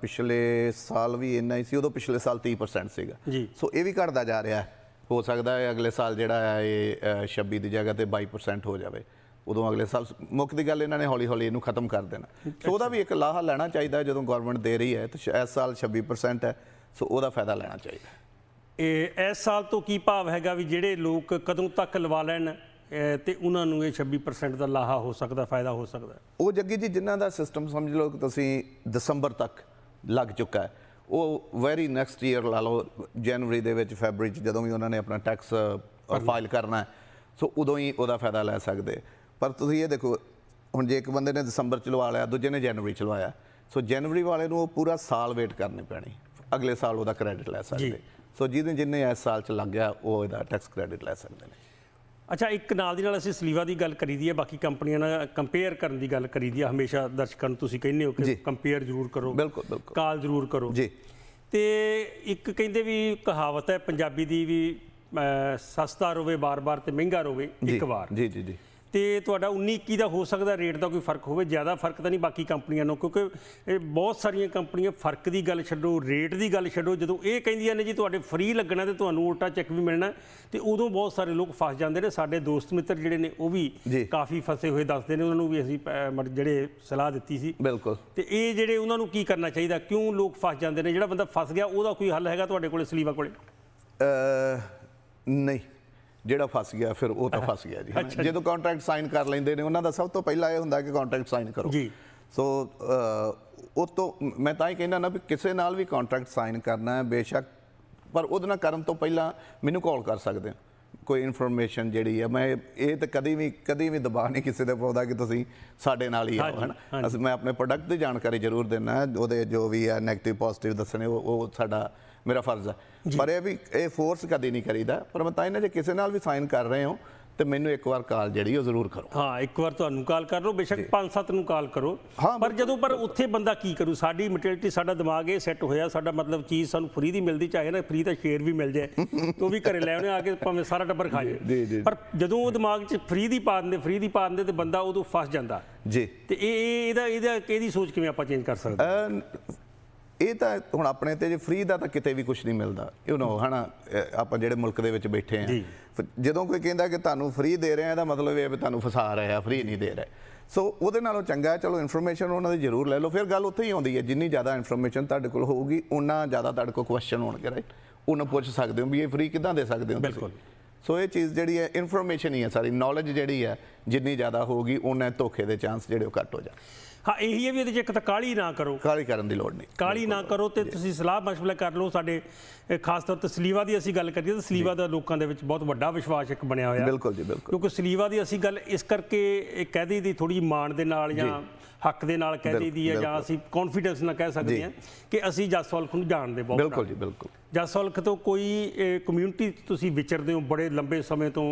ਪਿਛਲੇ ਸਾਲ ਵੀ ਇੰਨਾ ਹੀ ਸੀ ਉਦੋਂ ਪਿਛਲੇ ਸਾਲ 30% ਸੀਗਾ। ਜੀ। ਸੋ ਇਹ ਵੀ ਘਟਦਾ ਜਾ ਰਿਹਾ। ਹੈ ਹੋ ਸਕਦਾ ਹੈ ਅਗਲੇ ਸਾਲ ਜਿਹੜਾ ਹੈ ਇਹ ਅ, 26 ਦੀ ਜਗ੍ਹਾ ਤੇ 22% ਹੋ ਜਾਵੇ। ਉਦੋਂ ਅਗਲੇ ਸਾਲ ਮੁੱਖ ਦੀ ਗੱਲ ਇਹਨਾਂ ਨੇ ਹੌਲੀ ਹੌਲੀ ਇਹਨੂੰ ਖਤਮ ਕਰ ਦੇਣਾ। ਸੋ ਉਹਦਾ ਵੀ ਇੱਕ ਲਾਹਾ ਲੈਣਾ ਚਾਹੀਦਾ ਜਦੋਂ ਗਵਰਨਮੈਂਟ ਦੇ ਰਹੀ ਹੈ ਤਾਂ ਇਸ ਸਾਲ 26% ਹੈ ਸੋ ਉਹਦਾ ਫਾਇਦਾ ਲੈਣਾ ਚਾਹੀਦਾ। ਇਹ ਇਸ ਸਾਲ ਤੋਂ ਕੀ ਭਾਵ ਹੈਗਾ ਵੀ ਜਿਹੜੇ ਲੋਕ ਕਦੋਂ ਤੱਕ ਲਵਾ ਲੈਣ ਤੇ ਉਹਨਾਂ ਨੂੰ ਇਹ 26% ਦਾ ਲਾਹਾ ਹੋ ਸਕਦਾ ਫਾਇਦਾ ਹੋ ਸਕਦਾ? ਉਹ ਜੱਗੀ ਜੀ ਜਿਨ੍ਹਾਂ ਦਾ ਸਿਸਟਮ ਸਮਝ ਲਓ ਤੁਸੀਂ ਦਸੰਬਰ ਤੱਕ ਲੱਗ ਚੁੱਕਾ ਹੈ ਉਹ ਵੈਰੀ ਨੈਕਸਟ ਈਅਰ ਲਾ ਲਓ ਜਨਵਰੀ ਦੇ ਵਿੱਚ ਫੈਬਰੀ ਚ ਜਦੋਂ ਵੀ ਉਹਨਾਂ ਨੇ ਆਪਣਾ ਟੈਕਸ ਫਾਈਲ ਕਰਨਾ ਹੈ ਸੋ ਉਦੋਂ ਹੀ ਉਹਦਾ ਫਾਇਦਾ ਲੈ ਸਕਦੇ। ਪਰ ਤੁਸੀਂ ਇਹ ਦੇਖੋ ਹੁਣ ਜੇ ਇੱਕ ਬੰਦੇ ਨੇ ਦਸੰਬਰ ਚ ਲਵਾ ਲਿਆ ਦੂਜੇ ਨੇ ਜਨਵਰੀ ਚ ਲਵਾਇਆ ਸੋ ਜਨਵਰੀ ਵਾਲੇ ਨੂੰ ਉਹ ਪੂਰਾ ਸਾਲ ਵੇਟ ਕਰਨੀ ਪੈਣੀ। ਅਗਲੇ ਸਾਲ ਉਹਦਾ ਕ੍ਰੈਡਿਟ ਲੈ ਸਕਦੇ। ਸੋ ਜਿਹਦੇ ਜਿੰਨੇ ਇਸ ਸਾਲ ਚ ਲੱਗ ਗਿਆ ਉਹ ਇਹਦਾ ਟੈਕਸ ਕ੍ਰੈਡਿਟ ਲੈ ਸਕਦੇ ਨੇ। ਅੱਛਾ ਇੱਕ ਨਾਲ ਦੀ ਨਾਲ ਅਸੀਂ ਸਲੀਵਾ ਦੀ ਗੱਲ ਕਰੀਦੀ ਹੈ ਬਾਕੀ ਕੰਪਨੀਆਂ ਨਾਲ ਕੰਪੇਅਰ ਕਰਨ ਦੀ ਗੱਲ ਕਰੀਦੀ ਹੈ ਹਮੇਸ਼ਾ ਦਰਸ਼ਕਾਂ ਨੂੰ ਤੁਸੀਂ ਕਹਿੰਦੇ ਹੋ ਕਿ। ਕੰਪੇਅਰ ਜ਼ਰੂਰ ਕਰੋ ਬਿਲਕੁਲ ਬਿਲਕੁਲ। ਕਾਲ ਜ਼ਰੂਰ ਕਰੋ। ਜੀ। ਤੇ ਇੱਕ ਕਹਿੰਦੇ ਵੀ ਕਹਾਵਤ ਹੈ ਪੰਜਾਬੀ ਦੀ ਵੀ ਸਸਤਾ ਰੋਵੇ ਬਾਰ-ਬਾਰ ਤੇ ਮਹਿੰਗਾ ਰੋਵੇ ਇੱਕ ਵਾਰ। ਜੀ ਜੀ ਜੀ। ਤੇ ਤੁਹਾਡਾ 19 21 ਦਾ ਹੋ ਸਕਦਾ ਰੇਟ ਦਾ ਕੋਈ ਫ਼ਰਕ ਹੋਵੇ ਜ਼ਿਆਦਾ ਫ਼ਰਕ ਤਾਂ ਨਹੀਂ ਬਾਕੀ ਕੰਪਨੀਆਂ ਨੂੰ ਕਿਉਂਕਿ ਇਹ ਬਹੁਤ ਸਾਰੀਆਂ ਕੰਪਨੀਆਂ ਫ਼ਰਕ ਦੀ ਗੱਲ ਛੱਡੋ ਰੇਟ ਦੀ ਗੱਲ ਛੱਡੋ ਜਦੋਂ ਇਹ ਕਹਿੰਦੀਆਂ ਨੇ ਜੀ ਤੁਹਾਡੇ ਫ੍ਰੀ ਲੱਗਣਾ ਤੇ ਤੁਹਾਨੂੰ ਉਲਟਾ ਚੈੱਕ ਵੀ ਮਿਲਣਾ ਤੇ ਉਦੋਂ ਬਹੁਤ ਸਾਰੇ ਲੋਕ ਫਸ ਜਾਂਦੇ ਨੇ ਸਾਡੇ ਦੋਸਤ ਮਿੱਤਰ ਜਿਹੜੇ ਨੇ ਉਹ ਵੀ। ਕਾਫੀ ਫਸੇ ਹੋਏ ਦੱਸਦੇ ਨੇ ਉਹਨਾਂ ਨੂੰ ਵੀ ਅਸੀਂ ਜਿਹੜੇ ਸਲਾਹ ਦਿੱਤੀ ਸੀ। ਬਿਲਕੁਲ। ਤੇ ਇਹ ਜਿਹੜੇ ਉਹਨਾਂ ਨੂੰ ਕੀ ਕਰਨਾ ਚਾਹੀਦਾ ਕਿਉਂ ਲੋਕ ਫਸ ਜਾਂਦੇ ਨੇ ਜਿਹੜਾ ਬੰਦਾ ਫਸ ਗਿਆ ਉਹਦਾ ਕੋਈ ਹੱਲ ਹੈਗਾ ਤੁਹਾਡੇ ਕੋਲੇ ਸਲੀਵਾ ਕੋਲੇ? ਨਹੀਂ। ਜਿਹੜਾ ਫਸ ਗਿਆ ਫਿਰ ਉਹ ਤਾਂ ਫਸ ਗਿਆ ਜੀ। ਜਦੋਂ ਕੰਟਰੈਕਟ ਸਾਈਨ ਕਰ ਲੈਂਦੇ ਨੇ ਉਹਨਾਂ ਦਾ ਸਭ ਤੋਂ ਪਹਿਲਾਂ ਇਹ ਹੁੰਦਾ ਕਿ ਕੰਟਰੈਕਟ ਸਾਈਨ ਕਰੋ। ਜੀ। ਸੋ ਉਹ ਤੋਂ ਮੈਂ ਤਾਂ ਹੀ ਕਹਿੰਦਾ ਨਾ ਵੀ ਕਿਸੇ ਨਾਲ ਵੀ ਕੰਟਰੈਕਟ ਸਾਈਨ ਕਰਨਾ ਹੈ ਬੇਸ਼ੱਕ ਪਰ ਉਹਦੇ ਨਾਲ ਕਰਨ ਤੋਂ ਪਹਿਲਾਂ ਮੈਨੂੰ ਕਾਲ ਕਰ ਸਕਦੇ ਹੋ। ਕੋਈ ਇਨਫੋਰਮੇਸ਼ਨ ਜਿਹੜੀ ਹੈ ਮੈਂ ਇਹ ਤਾਂ ਕਦੀ ਵੀ ਕਦੀ ਵੀ ਦਬਾਅ ਨਹੀਂ ਕਿਸੇ ਤੇ ਪਾਉਂਦਾ ਕਿ ਤੁਸੀਂ ਸਾਡੇ ਨਾਲ ਹੀ ਆਓ ਹਨਾ? ਅਸੀਂ ਮੈਂ ਆਪਣੇ ਪ੍ਰੋਡਕਟ ਦੀ ਜਾਣਕਾਰੀ ਜ਼ਰੂਰ ਦਿੰਦਾ ਉਹਦੇ ਜੋ ਵੀ ਹੈ 네ਗੇਟਿਵ ਪੋਜ਼ਿਟਿਵ ਦੱਸਣੇ ਉਹ ਸਾਡਾ ਮੇਰਾ ਫਰਜ਼ ਹੈ ਪਰ ਇਹ ਵੀ ਇਹ ਫੋਰਸ ਕਦੀ ਨਹੀਂ ਕਰੀਦਾ ਪਰ ਮੈਂ ਤਾਂ ਇਹਨਾਂ ਜੇ ਕਿਸੇ ਨਾਲ ਵੀ ਸਾਈਨ ਕਰ ਰਹੇ ਹੋ ਤੇ ਮੈਨੂੰ ਇੱਕ ਵਾਰ ਕਾਲ ਜਿਹੜੀ ਉਹ ਜ਼ਰੂਰ ਕਰੋ। ਹਾਂ ਇੱਕ ਵਾਰ ਤੁਹਾਨੂੰ ਕਾਲ ਕਰ ਲਓ ਬੇਸ਼ੱਕ 5-7 ਨੂੰ ਕਾਲ ਕਰੋ। ਪਰ ਜਦੋਂ ਪਰ ਉੱਥੇ ਬੰਦਾ ਕੀ ਕਰੂ? ਸਾਡੀ ਮੈਂਟੈਲਿਟੀ ਸਾਡਾ ਦਿਮਾਗ ਇਹ ਸੈੱਟ ਹੋਇਆ ਸਾਡਾ ਮਤਲਬ ਚੀਜ਼ ਸਾਨੂੰ ਫ੍ਰੀ ਦੀ ਮਿਲਦੀ ਚਾਹੇ ਨਾ ਫ੍ਰੀ ਦਾ ਸ਼ੇਅਰ ਵੀ ਮਿਲ ਜਾਏ ਤੇ ਉਹ ਵੀ ਘਰੇ ਲੈ ਆਉਣੇ ਆ ਕੇ ਭਾਵੇਂ ਸਾਰਾ ਟੱਬਰ ਖਾ ਜੀ, ਜਾਏ। ਪਰ ਜਦੋਂ ਉਹ ਦਿਮਾਗ 'ਚ ਫ੍ਰੀ ਦੀ ਪਾ ਦਿੰਦੇ ਫ੍ਰੀ ਦੀ ਪਾ ਦਿੰਦੇ ਤੇ ਬੰਦਾ ਉਦੋਂ ਫਸ ਜਾਂਦਾ। ਜੀ। ਤੇ ਇਹ ਇਹ- ਇਹਦਾ ਇਹਦਾ ਇਹਦੀ ਸੋਚ ਕਿਵੇਂ ਆਪਾਂ ਚੇਂਜ ਕਰ ਸਕਦੇ? ਇਹ ਤਾਂ ਹੁਣ ਆਪਣੇ ਤੇ ਜੇ ਫ੍ਰੀ ਦਾ ਤਾਂ ਕਿਤੇ ਵੀ ਕੁਝ ਨਹੀਂ ਮਿਲਦਾ। ਯੂ نو ਹਨਾ ਆਪਾਂ ਜਿਹੜੇ ਮੁਲਕ ਦੇ ਵਿੱਚ ਬੈਠੇ ਆ ਜਦੋਂ ਕੋਈ ਕਹਿੰਦਾ ਕਿ ਤੁਹਾਨੂੰ ਫ੍ਰੀ ਦੇ ਰਹੇ ਆ ਇਹਦਾ ਮਤਲਬ ਇਹ ਹੈ ਵੀ ਤੁਹਾਨੂੰ ਫਸਾ ਰਹੇ ਫ੍ਰੀ ਨਹੀਂ ਦੇ ਰਹੇ। ਸੋ ਉਹਦੇ ਨਾਲੋਂ ਚੰਗਾ ਚਲੋ ਇਨਫੋਰਮੇਸ਼ਨ ਉਹਨਾਂ ਦੀ ਜ਼ਰੂਰ ਲੈ ਲਓ। ਫਿਰ ਗੱਲ ਉੱਥੇ ਹੀ ਆਉਂਦੀ ਹੈ ਜਿੰਨੀ ਜ਼ਿਆਦਾ ਇਨਫੋਰਮੇਸ਼ਨ ਤੁਹਾਡੇ ਕੋਲ ਹੋਊਗੀ ਉਨਾ ਜ਼ਿਆਦਾ ਤੁਹਾਡੇ ਕੋਲ ਕੁਐਸਚਨ ਹੋਣਗੇ ਰਾਈਟ ਉਹਨੂੰ ਪੁੱਛ ਸਕਦੇ ਹੋ ਵੀ ਇਹ ਫ੍ਰੀ ਕਿਦਾਂ ਦੇ ਸਕਦੇ ਹੋ? ਬਿਲਕੁਲ। ਸੋ ਇਹ ਚੀਜ਼ ਜਿਹੜੀ ਹੈ ਇਨਫੋਰਮੇਸ਼ਨ ਹੀ ਹੈ ਸਾਰੀ। ਨੌਲੇਜ ਜਿਹੜੀ ਹੈ ਜਿੰਨੀ ਜ਼ਿਆਦਾ ਹੋਊਗੀ ਉਹਨਾਂ ਧੋਖੇ ਦੇ ਚਾਂਸ ਜਿਹੜੇ ਉਹ ਘੱਟ ਹੋ ਜਾਣ। ਹਾਂ ਇਹੀ ਹੈ ਵੀ ਇਹਦੇ 'ਚ ਇੱਕ ਤਾਂ ਕਾਲੀ ਨਾ ਕਰੋ। ਕਾਲੀ ਕਰਨ ਦੀ ਲੋੜ ਨਹੀਂ। ਕਾਲੀ ਨਾ ਕਰੋ ਤੇ ਤੁਸੀਂ ਸਲਾਹ ਮਸ਼ਵਰਾ ਕਰ ਲਓ ਸਾਡੇ ਖਾਸ ਤੌਰ ਤੇ ਸਲੀਵਾ ਦੀ ਅਸੀਂ ਗੱਲ ਕਰੀਏ ਤਾਂ ਸਲੀਵਾ ਦਾ ਲੋਕਾਂ ਦੇ ਵਿੱਚ ਬਹੁਤ ਵੱਡਾ ਵਿਸ਼ਵਾਸ ਇੱਕ ਬਣਿਆ ਹੋਇਆ। ਬਿਲਕੁਲ ਜੀ ਬਿਲਕੁਲ। ਕਿਉਂਕਿ ਸਲੀਵਾ ਦੀ ਅਸੀਂ ਗੱਲ ਇਸ ਕਰਕੇ ਇਹ ਕਹਿ ਦਈ ਦੀ ਥੋੜੀ ਮਾਣ ਦੇ ਨਾਲ ਜਾਂ। ਹੱਕ ਦੇ ਨਾਲ ਕਹਿ ਦਈਦੀ ਹੈ ਜਾਂ। ਅਸੀਂ ਕੌਨਫੀਡੈਂਸ ਨਾਲ ਕਹਿ ਸਕਦੇ। ਹਾਂ ਕਿ ਅਸੀਂ ਜਸਵਲਖ ਨੂੰ ਜਾਣਦੇ ਬਹੁਤ ਬਿਲਕੁਲ ਜੀ ਬਿਲਕੁਲ ਜਸਵਲਖ ਤੋਂ ਕੋਈ ਕਮਿਊਨਿਟੀ ਤੁਸੀਂ ਵਿਚਰਦੇ ਹੋ ਬੜੇ ਲੰਬੇ ਸਮੇਂ ਤੋਂ।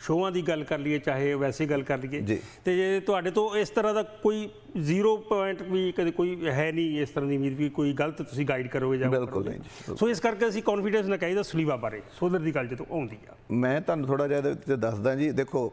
ਸ਼ੋਆਂ ਦੀ ਗੱਲ ਕਰ ਲਈਏ ਚਾਹੇ ਵੈਸੇ ਗੱਲ ਕਰ ਲਈਏ। ਤੇ ਜੇ ਤੁਹਾਡੇ ਤੋਂ ਇਸ ਤਰ੍ਹਾਂ ਦਾ ਕੋਈ 0 ਪੁਆਇੰਟ ਵੀ ਕਦੇ ਕੋਈ ਹੈ ਨਹੀਂ ਇਸ ਤਰ੍ਹਾਂ ਦੀ ਉਮੀਦ ਵੀ ਕੋਈ ਗਲਤ ਤੁਸੀਂ ਗਾਈਡ ਕਰੋਗੇ ਜਾਂ ਬਿਲਕੁਲ। ਨਹੀਂ ਜੀ। ਸੋ ਇਸ ਕਰਕੇ ਅਸੀਂ ਕੌਨਫੀਡੈਂਸ ਨਾਲ ਕਹੀਦਾ ਸਲੀਵਾ ਬਾਰੇ ਸੋਲਰ ਦੀ ਗੱਲ ਜਦੋਂ ਆਉਂਦੀ ਆ ਮੈਂ ਤੁਹਾਨੂੰ ਥੋੜਾ ਜਿਹਾ ਇਹਦੇ ਵਿੱਚ ਦੱਸਦਾ ਜੀ ਦੇਖੋ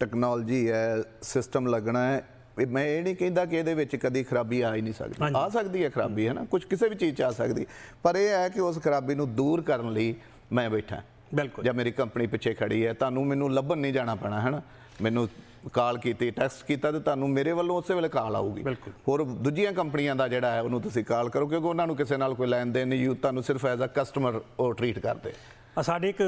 ਟੈਕਨੋਲੋਜੀ ਹੈ ਸਿਸਟਮ ਲੱਗਣਾ ਹੈ ਇਹ ਮੈਂ ਇਹ ਨਹੀਂ ਕਹਿੰਦਾ ਕਿ ਇਹਦੇ ਵਿੱਚ ਕਦੀ ਖਰਾਬੀ ਆ ਹੀ ਨਹੀਂ ਸਕਦੀ। ਆ ਸਕਦੀ ਹੈ ਖਰਾਬੀ ਹੈ ਨਾ? ਕੁਝ ਕਿਸੇ ਵੀ ਚੀਜ਼ 'ਚ ਆ ਸਕਦੀ। ਪਰ ਇਹ ਹੈ ਕਿ ਉਸ ਖਰਾਬੀ ਨੂੰ ਦੂਰ ਕਰਨ ਲਈ ਮੈਂ ਬੈਠਾ। ਬਿਲਕੁਲ। ਜਾਂ ਮੇਰੀ ਕੰਪਨੀ ਪਿੱਛੇ ਖੜੀ ਹੈ ਤੁਹਾਨੂੰ ਮੈਨੂੰ ਲੱਭਣ ਨਹੀਂ ਜਾਣਾ ਪੈਣਾ ਹੈ ਨਾ? ਮੈਨੂੰ ਕਾਲ ਕੀਤੀ ਟੈਕਸਟ ਕੀਤਾ ਤੇ ਤੁਹਾਨੂੰ ਮੇਰੇ ਵੱਲੋਂ ਉਸੇ ਵੇਲੇ ਕਾਲ ਆਊਗੀ। ਹੋਰ ਦੂਜੀਆਂ ਕੰਪਨੀਆਂ ਦਾ ਜਿਹੜਾ ਹੈ ਉਹਨੂੰ ਤੁਸੀਂ ਕਾਲ ਕਰੋ ਕਿਉਂਕਿ ਉਹਨਾਂ ਨੂੰ ਕਿਸੇ ਨਾਲ ਕੋਈ ਲੈਣ ਦੇਣ ਨਹੀਂ ਯੂ ਤੁਹਾਨੂੰ ਸਿਰਫ ਐਜ਼ ਅ ਕਸਟਮਰ ਉਹ ਟਰੀਟ ਕਰਦੇ। ਸਾਡੇ ਇੱਕ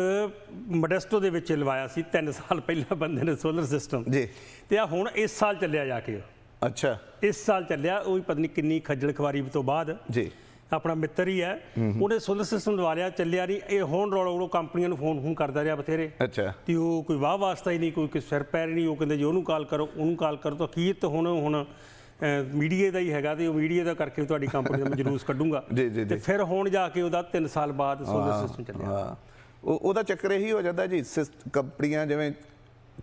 ਮੋਡੈਸਟੋ ਦੇ ਵਿੱਚ ਲਵਾਇਆ ਸੀ 3 ਸਾਲ ਪਹਿਲਾਂ ਬੰਦੇ ਨੇ ਸੋਲਰ ਸਿਸਟਮ ਜੀ। ਤੇ ਆ ਹੁਣ ਇਸ ਸਾਲ ਚੱਲਿਆ ਜਾ ਕੇ। ਅੱਛਾ। ਇਸ ਸਾਲ ਚੱਲਿਆ ਉਹ ਵੀ ਪਤਾ ਨਹੀਂ ਕਿੰਨੀ ਖੱਜਲ ਖਵਾਰੀ ਤੋਂ ਬਾਅਦ। ਜੀ। ਆਪਣਾ ਮਿੱਤਰ ਹੀ ਹੈ। ਉਹਨੇ ਸੋਲਰ ਸਿਸਟਮ ਲਵਾ ਲਿਆ ਚੱਲਿਆ ਨਹੀਂ। ਇਹ ਹੁਣ ਰੌਲਾ ਰੌਲਾ ਕੰਪਨੀਆਂ ਨੂੰ ਫੋਨ ਫੋਨ ਕਰਦਾ ਰਿਹਾ ਬਥੇਰੇ। ਅੱਛਾ। ਤੇ ਉਹ ਕੋਈ ਵਾਹ ਵਾਸਤਾ ਹੀ ਨਹੀਂ ਕੋਈ ਕੋਈ ਸਿਰ ਪੈਰ ਨਹੀਂ। ਉਹ ਕਹਿੰਦੇ ਜੀ ਉਹਨੂੰ ਕਾਲ ਕਰੋ ਉਹਨੂੰ ਕਾਲ ਕਰੋ। ਤਾਂ ਅਖੀਰ ਤੇ ਹੁਣ ਹੁਣ ਮੀਡੀਆ ਦਾ ਹੀ ਹੈਗਾ ਤੇ ਉਹ ਮੀਡੀਆ ਦਾ ਕਰਕੇ ਤੁਹਾਡੀ ਕੰਪਨੀ ਦਾ ਮੈਂ ਜਲੂਸ ਕੱਢੂੰਗਾ। ਤੇ। ਫਿਰ ਹੁਣ ਜਾ ਕੇ ਉਹਦਾ 3 ਸਾਲ ਬਾਅਦ ਸੋਲਰ ਸਿਸਟਮ ਚੱਲਿਆ। ਉਹ ਉਹਦਾ ਚੱਕਰ ਇਹੀ ਹੋ ਜਾਂਦਾ ਜੀ ਕੰਪਨੀਆਂ ਜਿਵੇਂ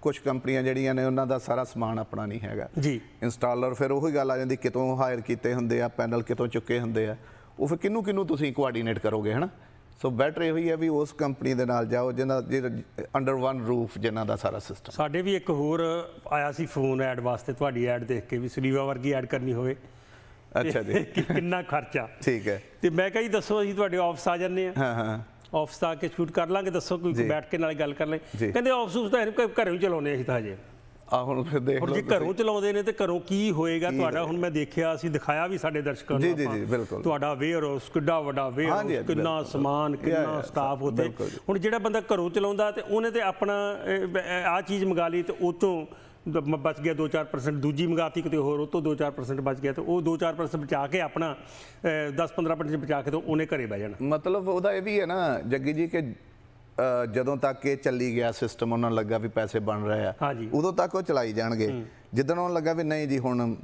ਕੁਝ ਕੰਪਨੀਆਂ ਜਿਹੜੀਆਂ ਨੇ ਉਹਨਾਂ ਦਾ ਸਾਰਾ ਸਮਾਨ ਆਪਣਾ ਨਹੀਂ ਹੈਗਾ। ਜੀ। ਇੰਸਟਾਲਰ ਫਿਰ ਉਹੀ ਗੱਲ ਆ ਜਾਂਦੀ ਕਿਤੋਂ ਹਾਇਰ ਕੀਤੇ ਹੁੰਦੇ ਆ ਪੈਨਲ ਕਿਤੋਂ ਚੁੱਕੇ ਹੁੰਦੇ ਆ। ਉਹ ਫਿਰ ਕਿਹਨੂੰ ਕਿਹਨੂੰ ਤੁਸੀਂ ਕੋਆਰਡੀਨੇਟ ਕਰੋਗੇ ਹਨਾ? ਸੋ ਬੈਟਰ ਇਹੋ ਹੀ ਹੈ ਵੀ ਉਸ ਕੰਪਨੀ ਦੇ ਨਾਲ ਜਾਓ ਜਿਹਨਾਂ ਅੰਡਰ ਵਨ ਰੂਫ ਜਿਨ੍ਹਾਂ ਦਾ ਸਾਰਾ ਸਿਸਟਮ ਸਾਡੇ ਵੀ ਇੱਕ ਹੋਰ ਆਇਆ ਸੀ ਫੋਨ ਐਡ ਵਾਸਤੇ ਤੁਹਾਡੀ ਐਡ ਦੇਖ ਕੇ ਵੀ ਸੁਲੀਵਾ ਵਰਗੀ ਐਡ ਕਰਨੀ ਹੋਵੇ। ਅੱਛਾ ਜੀ। ਕਿੰਨਾ ਖਰਚਾ। ਠੀਕ ਹੈ। ਤੇ ਮੈਂ ਕਿਹਾ ਦੱਸੋ ਅਸੀਂ ਤੁਹਾਡੇ ਆਫਿਸ ਆ ਜੰਨੇ ਆ ਹਾਂ ਹਾਂ। ਆਫਿਸ ਆ ਕੇ ਸ਼ੂਟ ਕਰ ਲਾਂਗੇ ਦੱਸੋ ਕੋਈ। ਬੈਠ ਕੇ ਨਾਲ ਗੱਲ ਕਰ ਲੈ। ਕਹਿੰਦੇ ਆਫਿਸ ਤਾਂ ਘਰੋਂ ਹੀ ਚਲਾਉਂਦੇ ਅਸੀਂ ਤਾਂ ਹਜੇ ਆ ਹੁਣ ਫਿਰ ਦੇਖ ਲਓ ਜੇ ਘਰੋਂ ਚਲਾਉਂਦੇ ਨੇ ਤੇ ਘਰੋਂ ਕੀ ਹੋਏਗਾ ਤੁਹਾਡਾ ਹੁਣ ਮੈਂ ਦੇਖਿਆ ਅਸੀਂ ਦਿਖਾਇਆ ਵੀ ਸਾਡੇ ਦਰਸ਼ਕਾਂ ਨੂੰ ਜੀ, ਜੀ, ਬਿਲਕੁਲ। ਤੁਹਾਡਾ ਵੇਅਰ ਹਾਊਸ ਕਿੱਡਾ ਵੱਡਾ ਵੇਅਰ ਹਾਊਸ ਕਿੰਨਾ। ਸਮਾਨ ਕਿੰਨਾ ਸਟਾਫ ਉੱਤੇ। ਹੁਣ ਜਿਹੜਾ ਬੰਦਾ ਘਰੋਂ ਚਲਾਉਂਦਾ ਤੇ ਉਹਨੇ ਤੇ ਆਪਣਾ ਆ ਚੀਜ਼ ਮੰਗਾ ਲਈ ਤੇ ਉਹ ਤੋਂ ਬਚ ਗਿਆ 2-4% ਦੂਜੀ ਮੰਗਾਤੀ ਕਿਤੇ ਹੋਰ ਉਹ ਤੋਂ 2-4% ਬਚ ਗਿਆ ਤੇ ਉਹ 2-4% ਬਚਾ ਕੇ ਆਪਣਾ 10-15% ਬਚਾ ਕੇ ਤੇ ਉਹਨੇ ਘਰੇ ਬਹਿ ਜਾਣਾ। ਮਤਲਬ ਉਹਦਾ ਇਹ ਵੀ ਹੈ ਨਾ ਜੱਗੀ ਜੀ ਕਿ ਜਦੋਂ ਤੱਕ ਇਹ ਚੱਲੀ ਗਿਆ ਸਿਸਟਮ ਉਹਨਾਂ ਨੂੰ ਲੱਗਾ ਵੀ ਪੈਸੇ ਬਣ ਰਹੇ ਆ। ਉਦੋਂ ਤੱਕ ਉਹ ਚਲਾਈ ਜਾਣਗੇ। ਜਿੱਦਣ ਉਹਨਾਂ ਲੱਗਾ ਵੀ ਨਹੀਂ ਜੀ ਹੁਣ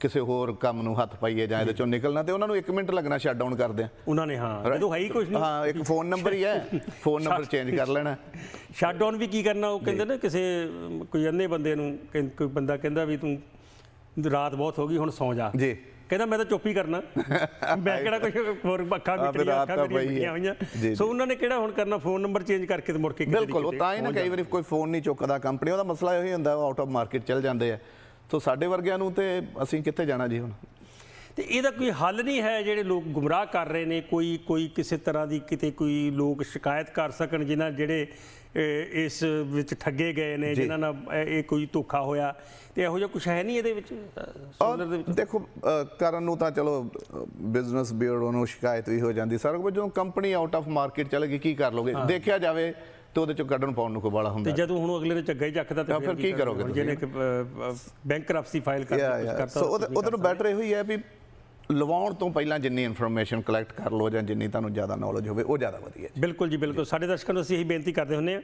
ਕਿਸੇ ਹੋਰ ਕੰਮ ਨੂੰ ਹੱਥ ਪਾਈਏ ਜਾਂ ਇਹਦੇ ਚੋਂ ਨਿਕਲਣਾ ਤੇ ਉਹਨਾਂ ਨੂੰ 1 ਮਿੰਟ ਲੱਗਣਾ ਸ਼ਟ ਡਾਊਨ ਕਰਦੇ ਆ। ਉਹਨਾਂ ਨੇ ਹਾਂ। ਜਦੋਂ ਹੈ ਹੀ ਕੁਝ ਨਹੀਂ। ਹਾਂ ਇੱਕ ਫੋਨ ਨੰਬਰ ਹੀ ਹੈ। ਫੋਨ ਨੰਬਰ ਚੇਂਜ ਕਰ ਲੈਣਾ। ਸ਼ਟ ਡਾਊਨ ਵੀ ਕੀ ਕਰਨਾ ਉਹ ਕਹਿੰਦੇ ਨਾ ਕਿਸੇ ਕੋਈ ਅੰਨੇ ਬੰਦੇ ਨੂੰ ਕੋਈ ਬੰਦਾ ਕਹਿੰਦਾ ਵੀ ਤੂੰ ਰਾਤ ਬਹੁਤ ਹੋ ਗਈ ਹੁਣ ਸੌਂ ਜਾ। ਜੀ। ਕਹਿੰਦਾ ਮੈਂ ਤਾਂ ਚੁੱਪ ਹੀ ਕਰਨਾ। ਮੈਂ ਕਿਹੜਾ ਕੋਈ ਹੋਰ ਅੱਖਾਂ ਮਿਟੀਆਂ ਅੱਖਾਂ ਮਿਟੀਆਂ। ਹੋਈਆਂ। ਸੋ ਉਹਨਾਂ ਨੇ ਕਿਹੜਾ ਹੁਣ ਕਰਨਾ? ਫੋਨ ਨੰਬਰ ਚੇਂਜ ਕਰਕੇ ਤੇ ਮੁੜ ਕੇ ਬਿਲਕੁਲ ਉਹ ਤਾਂ ਹੀ ਨਾ ਕਈ ਵਾਰੀ ਕੋਈ ਫੋਨ ਨਹੀਂ ਚੁੱਕਦਾ ਕੰਪਨੀ ਉਹਦਾ ਮਸਲਾ ਇਹੋ ਹੀ ਹੁੰਦਾ ਉਹ ਆਊਟ ਆਫ ਮਾਰਕੀਟ ਚਲ ਜਾਂਦੇ ਆ। ਸੋ ਸਾਡੇ ਵਰਗਿਆਂ ਨੂੰ ਤੇ ਅਸੀਂ ਕਿੱਥੇ ਜਾਣਾ ਜੀ ਹੁਣ? ਤੇ ਇਹਦਾ ਕੋਈ ਹੱਲ ਨਹੀਂ ਹੈ ਜਿਹੜੇ ਲੋਕ ਗੁੰਮਰਾਹ ਕਰ ਰਹੇ ਨੇ? ਕੋਈ ਕੋਈ ਕਿਸੇ ਤਰ੍ਹਾਂ ਦੀ ਕਿਤੇ ਕੋਈ ਲੋਕ ਸ਼ਿਕਾਇਤ ਕਰ ਸਕਣ ਜਿਨ੍ਹਾਂ ਜਿਹੜੇ ਇਸ ਵਿੱਚ ਠੱਗੇ ਗਏ ਨੇ ਜਿਨ੍ਹਾਂ ਨਾਲ ਇਹ ਕੋਈ ਧੋਖਾ ਹੋਇਆ? ਤੇ ਇਹੋ ਜਿਹਾ ਕੁਝ ਹੈ ਨਹੀਂ ਇਹਦੇ ਵਿੱਚ? ਸੋਲਰ ਦੇ ਵਿੱਚ? ਦੇਖੋ ਕਰਨ ਨੂੰ ਤਾਂ ਚਲੋ ਬਿਜ਼ਨਸ ਬਿਊਰੋ ਨੂੰ ਸ਼ਿਕਾਇਤ ਵੀ ਹੋ ਜਾਂਦੀ। ਸਾਰਾ ਕੁਝ ਜਦੋਂ ਕੰਪਨੀ ਆਊਟ ਆਫ ਮਾਰਕੀਟ ਚਲੇ ਗਈ ਕੀ ਕਰ ਲੋਗੇ? ਦੇਖਿਆ ਜਾਵੇ ਤੇ ਉਹਦੇ ਚੋਂ ਕੱਢਣ ਪਾਉਣ ਨੂੰ ਕੋਈ ਬਾਲਾ ਹੁੰਦਾ। ਤੇ ਜਦੋਂ ਹੁਣ ਅਗਲੇ ਨੇ ਝੱਗਾ ਹੀ ਚੱਕਦਾ ਤੇ ਫਿਰ ਕੀ ਕਰੋਗੇ ਜਿਹਨੇ ਬੈਂਕਰਪਸੀ ਫਾਈਲ ਕਰਤਾ ਸੋ ਉਹਦੇ ਨੂੰ ਬੈਟਰ ਇਹੋ ਹੀ ਹੈ ਵੀ ਲਵਾਉਣ ਤੋਂ ਪਹਿਲਾਂ ਜਿੰਨੀ ਇਨਫੋਰਮੇਸ਼ਨ ਕਲੈਕਟ ਕਰ ਲਓ ਜਾਂ ਜਿੰਨੀ ਤੁਹਾਨੂੰ ਜ਼ਿਆਦਾ ਨੌਲੇਜ ਹੋਵੇ ਉਹ ਜ਼ਿਆਦਾ ਵਧੀਆ ਬਿਲਕੁਲ ਜੀ ਬਿਲਕੁਲ। ਸਾਡੇ ਦਰਸ਼ਕਾਂ ਨੂੰ ਅਸੀਂ ਇਹੀ ਬੇਨਤੀ ਕਰਦੇ ਹੁੰਨੇ ਆ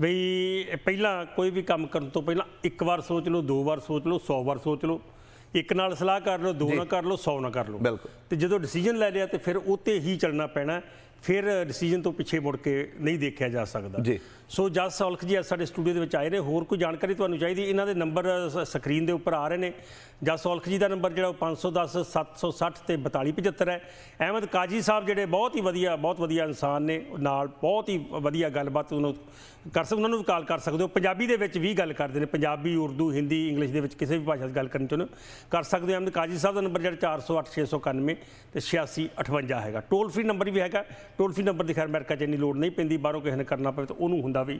ਬਈ ਪਹਿਲਾਂ ਕੋਈ ਵੀ ਕੰਮ ਕਰਨ ਤੋਂ ਪਹਿਲਾਂ ਇੱਕ ਵਾਰ ਸੋਚ ਲਓ ਦੋ ਵਾਰ ਸੋਚ ਲਓ 100 ਵਾਰ ਸੋਚ ਲਓ। ਇੱਕ ਨਾਲ ਸਲਾਹ ਕਰ ਲਓ ਦੋ ਨਾਲ ਕਰ ਲਓ 100 ਨਾਲ ਕਰ ਲਓ। ਤੇ ਜਦੋਂ ਡਿਸੀਜਨ ਲੈ ਲਿਆ ਤੇ ਫਿਰ ਉਤੇ ਹੀ ਚੱਲਣਾ ਪੈਣਾ। ਫਿਰ ਡਿਸੀਜਨ ਤੋਂ ਪਿੱਛੇ ਮੁੜ ਕੇ ਨਹੀਂ ਦੇਖਿਆ ਜਾ ਸਕਦਾ ਜੀ। ਸੋ ਜਸ ਸੌਲਖ ਜੀ, ਅੱਜ ਸਾਡੇ ਸਟੂਡੀਓ ਦੇ ਵਿੱਚ ਆਏ ਨੇ। ਹੋਰ ਕੋਈ ਜਾਣਕਾਰੀ ਤੁਹਾਨੂੰ ਚਾਹੀਦੀ? ਇਹਨਾਂ ਦੇ ਨੰਬਰ ਸਕਰੀਨ ਦੇ ਉੱਪਰ ਆ ਰਹੇ ਨੇ। ਜਸ ਸੌਲਖ ਜੀ ਦਾ ਨੰਬਰ ਜਿਹੜਾ ਉਹ 510 760 ਤੇ 4275 ਹੈ। ਅਹਿਮਦ ਕਾਜੀ ਸਾਹਿਬ ਜਿਹੜੇ ਬਹੁਤ ਹੀ ਵਧੀਆ, ਬਹੁਤ ਵਧੀਆ ਇਨਸਾਨ ਨੇ। ਨਾਲ ਬਹੁਤ ਹੀ ਵਧੀਆ ਗੱਲਬਾਤ ਉਹਨੂੰ ਕਰ ਸਕਦੇ ਉਹਨਾਂ ਨੂੰ ਵੀ ਕਾਲ ਕਰ ਸਕਦੇ ਹੋ। ਪੰਜਾਬੀ ਦੇ ਵਿੱਚ ਵੀ ਗੱਲ ਕਰਦੇ ਨੇ। ਪੰਜਾਬੀ, ਉਰਦੂ, ਹਿੰਦੀ, ਇੰਗਲਿਸ਼ ਦੇ ਵਿੱਚ ਕਿਸੇ ਵੀ ਭਾਸ਼ਾ 'ਚ ਗੱਲ ਕਰਨੀ ਚਾਹੁੰਦੇ ਹੋ ਕਰ ਸਕਦੇ ਹੋ। ਅਹਿਮਦ ਕਾਜੀ ਸਾਹਿਬ ਦਾ ਨੰਬਰ ਜਿਹੜਾ 408 691 ਤੇ 8658 ਹੈਗਾ। ਟੋਲ ਫ੍ਰੀ ਨੰਬਰ ਵੀ ਹੈਗਾ। ਟੋਲ ਫ੍ਰੀ ਨੰਬਰ ਦੀ ਖੈਰ ਅਮਰੀਕਾ 'ਚ ਇੰਨੀ ਲੋੜ ਨਹੀਂ ਪੈਂਦੀ। ਬਾਹਰੋਂ ਕਿਸੇ ਨੇ ਕਰਨਾ ਪਵੇ ਤਾਂ ਉਹਨੂੰ ਹੁੰਦਾ ਵੀ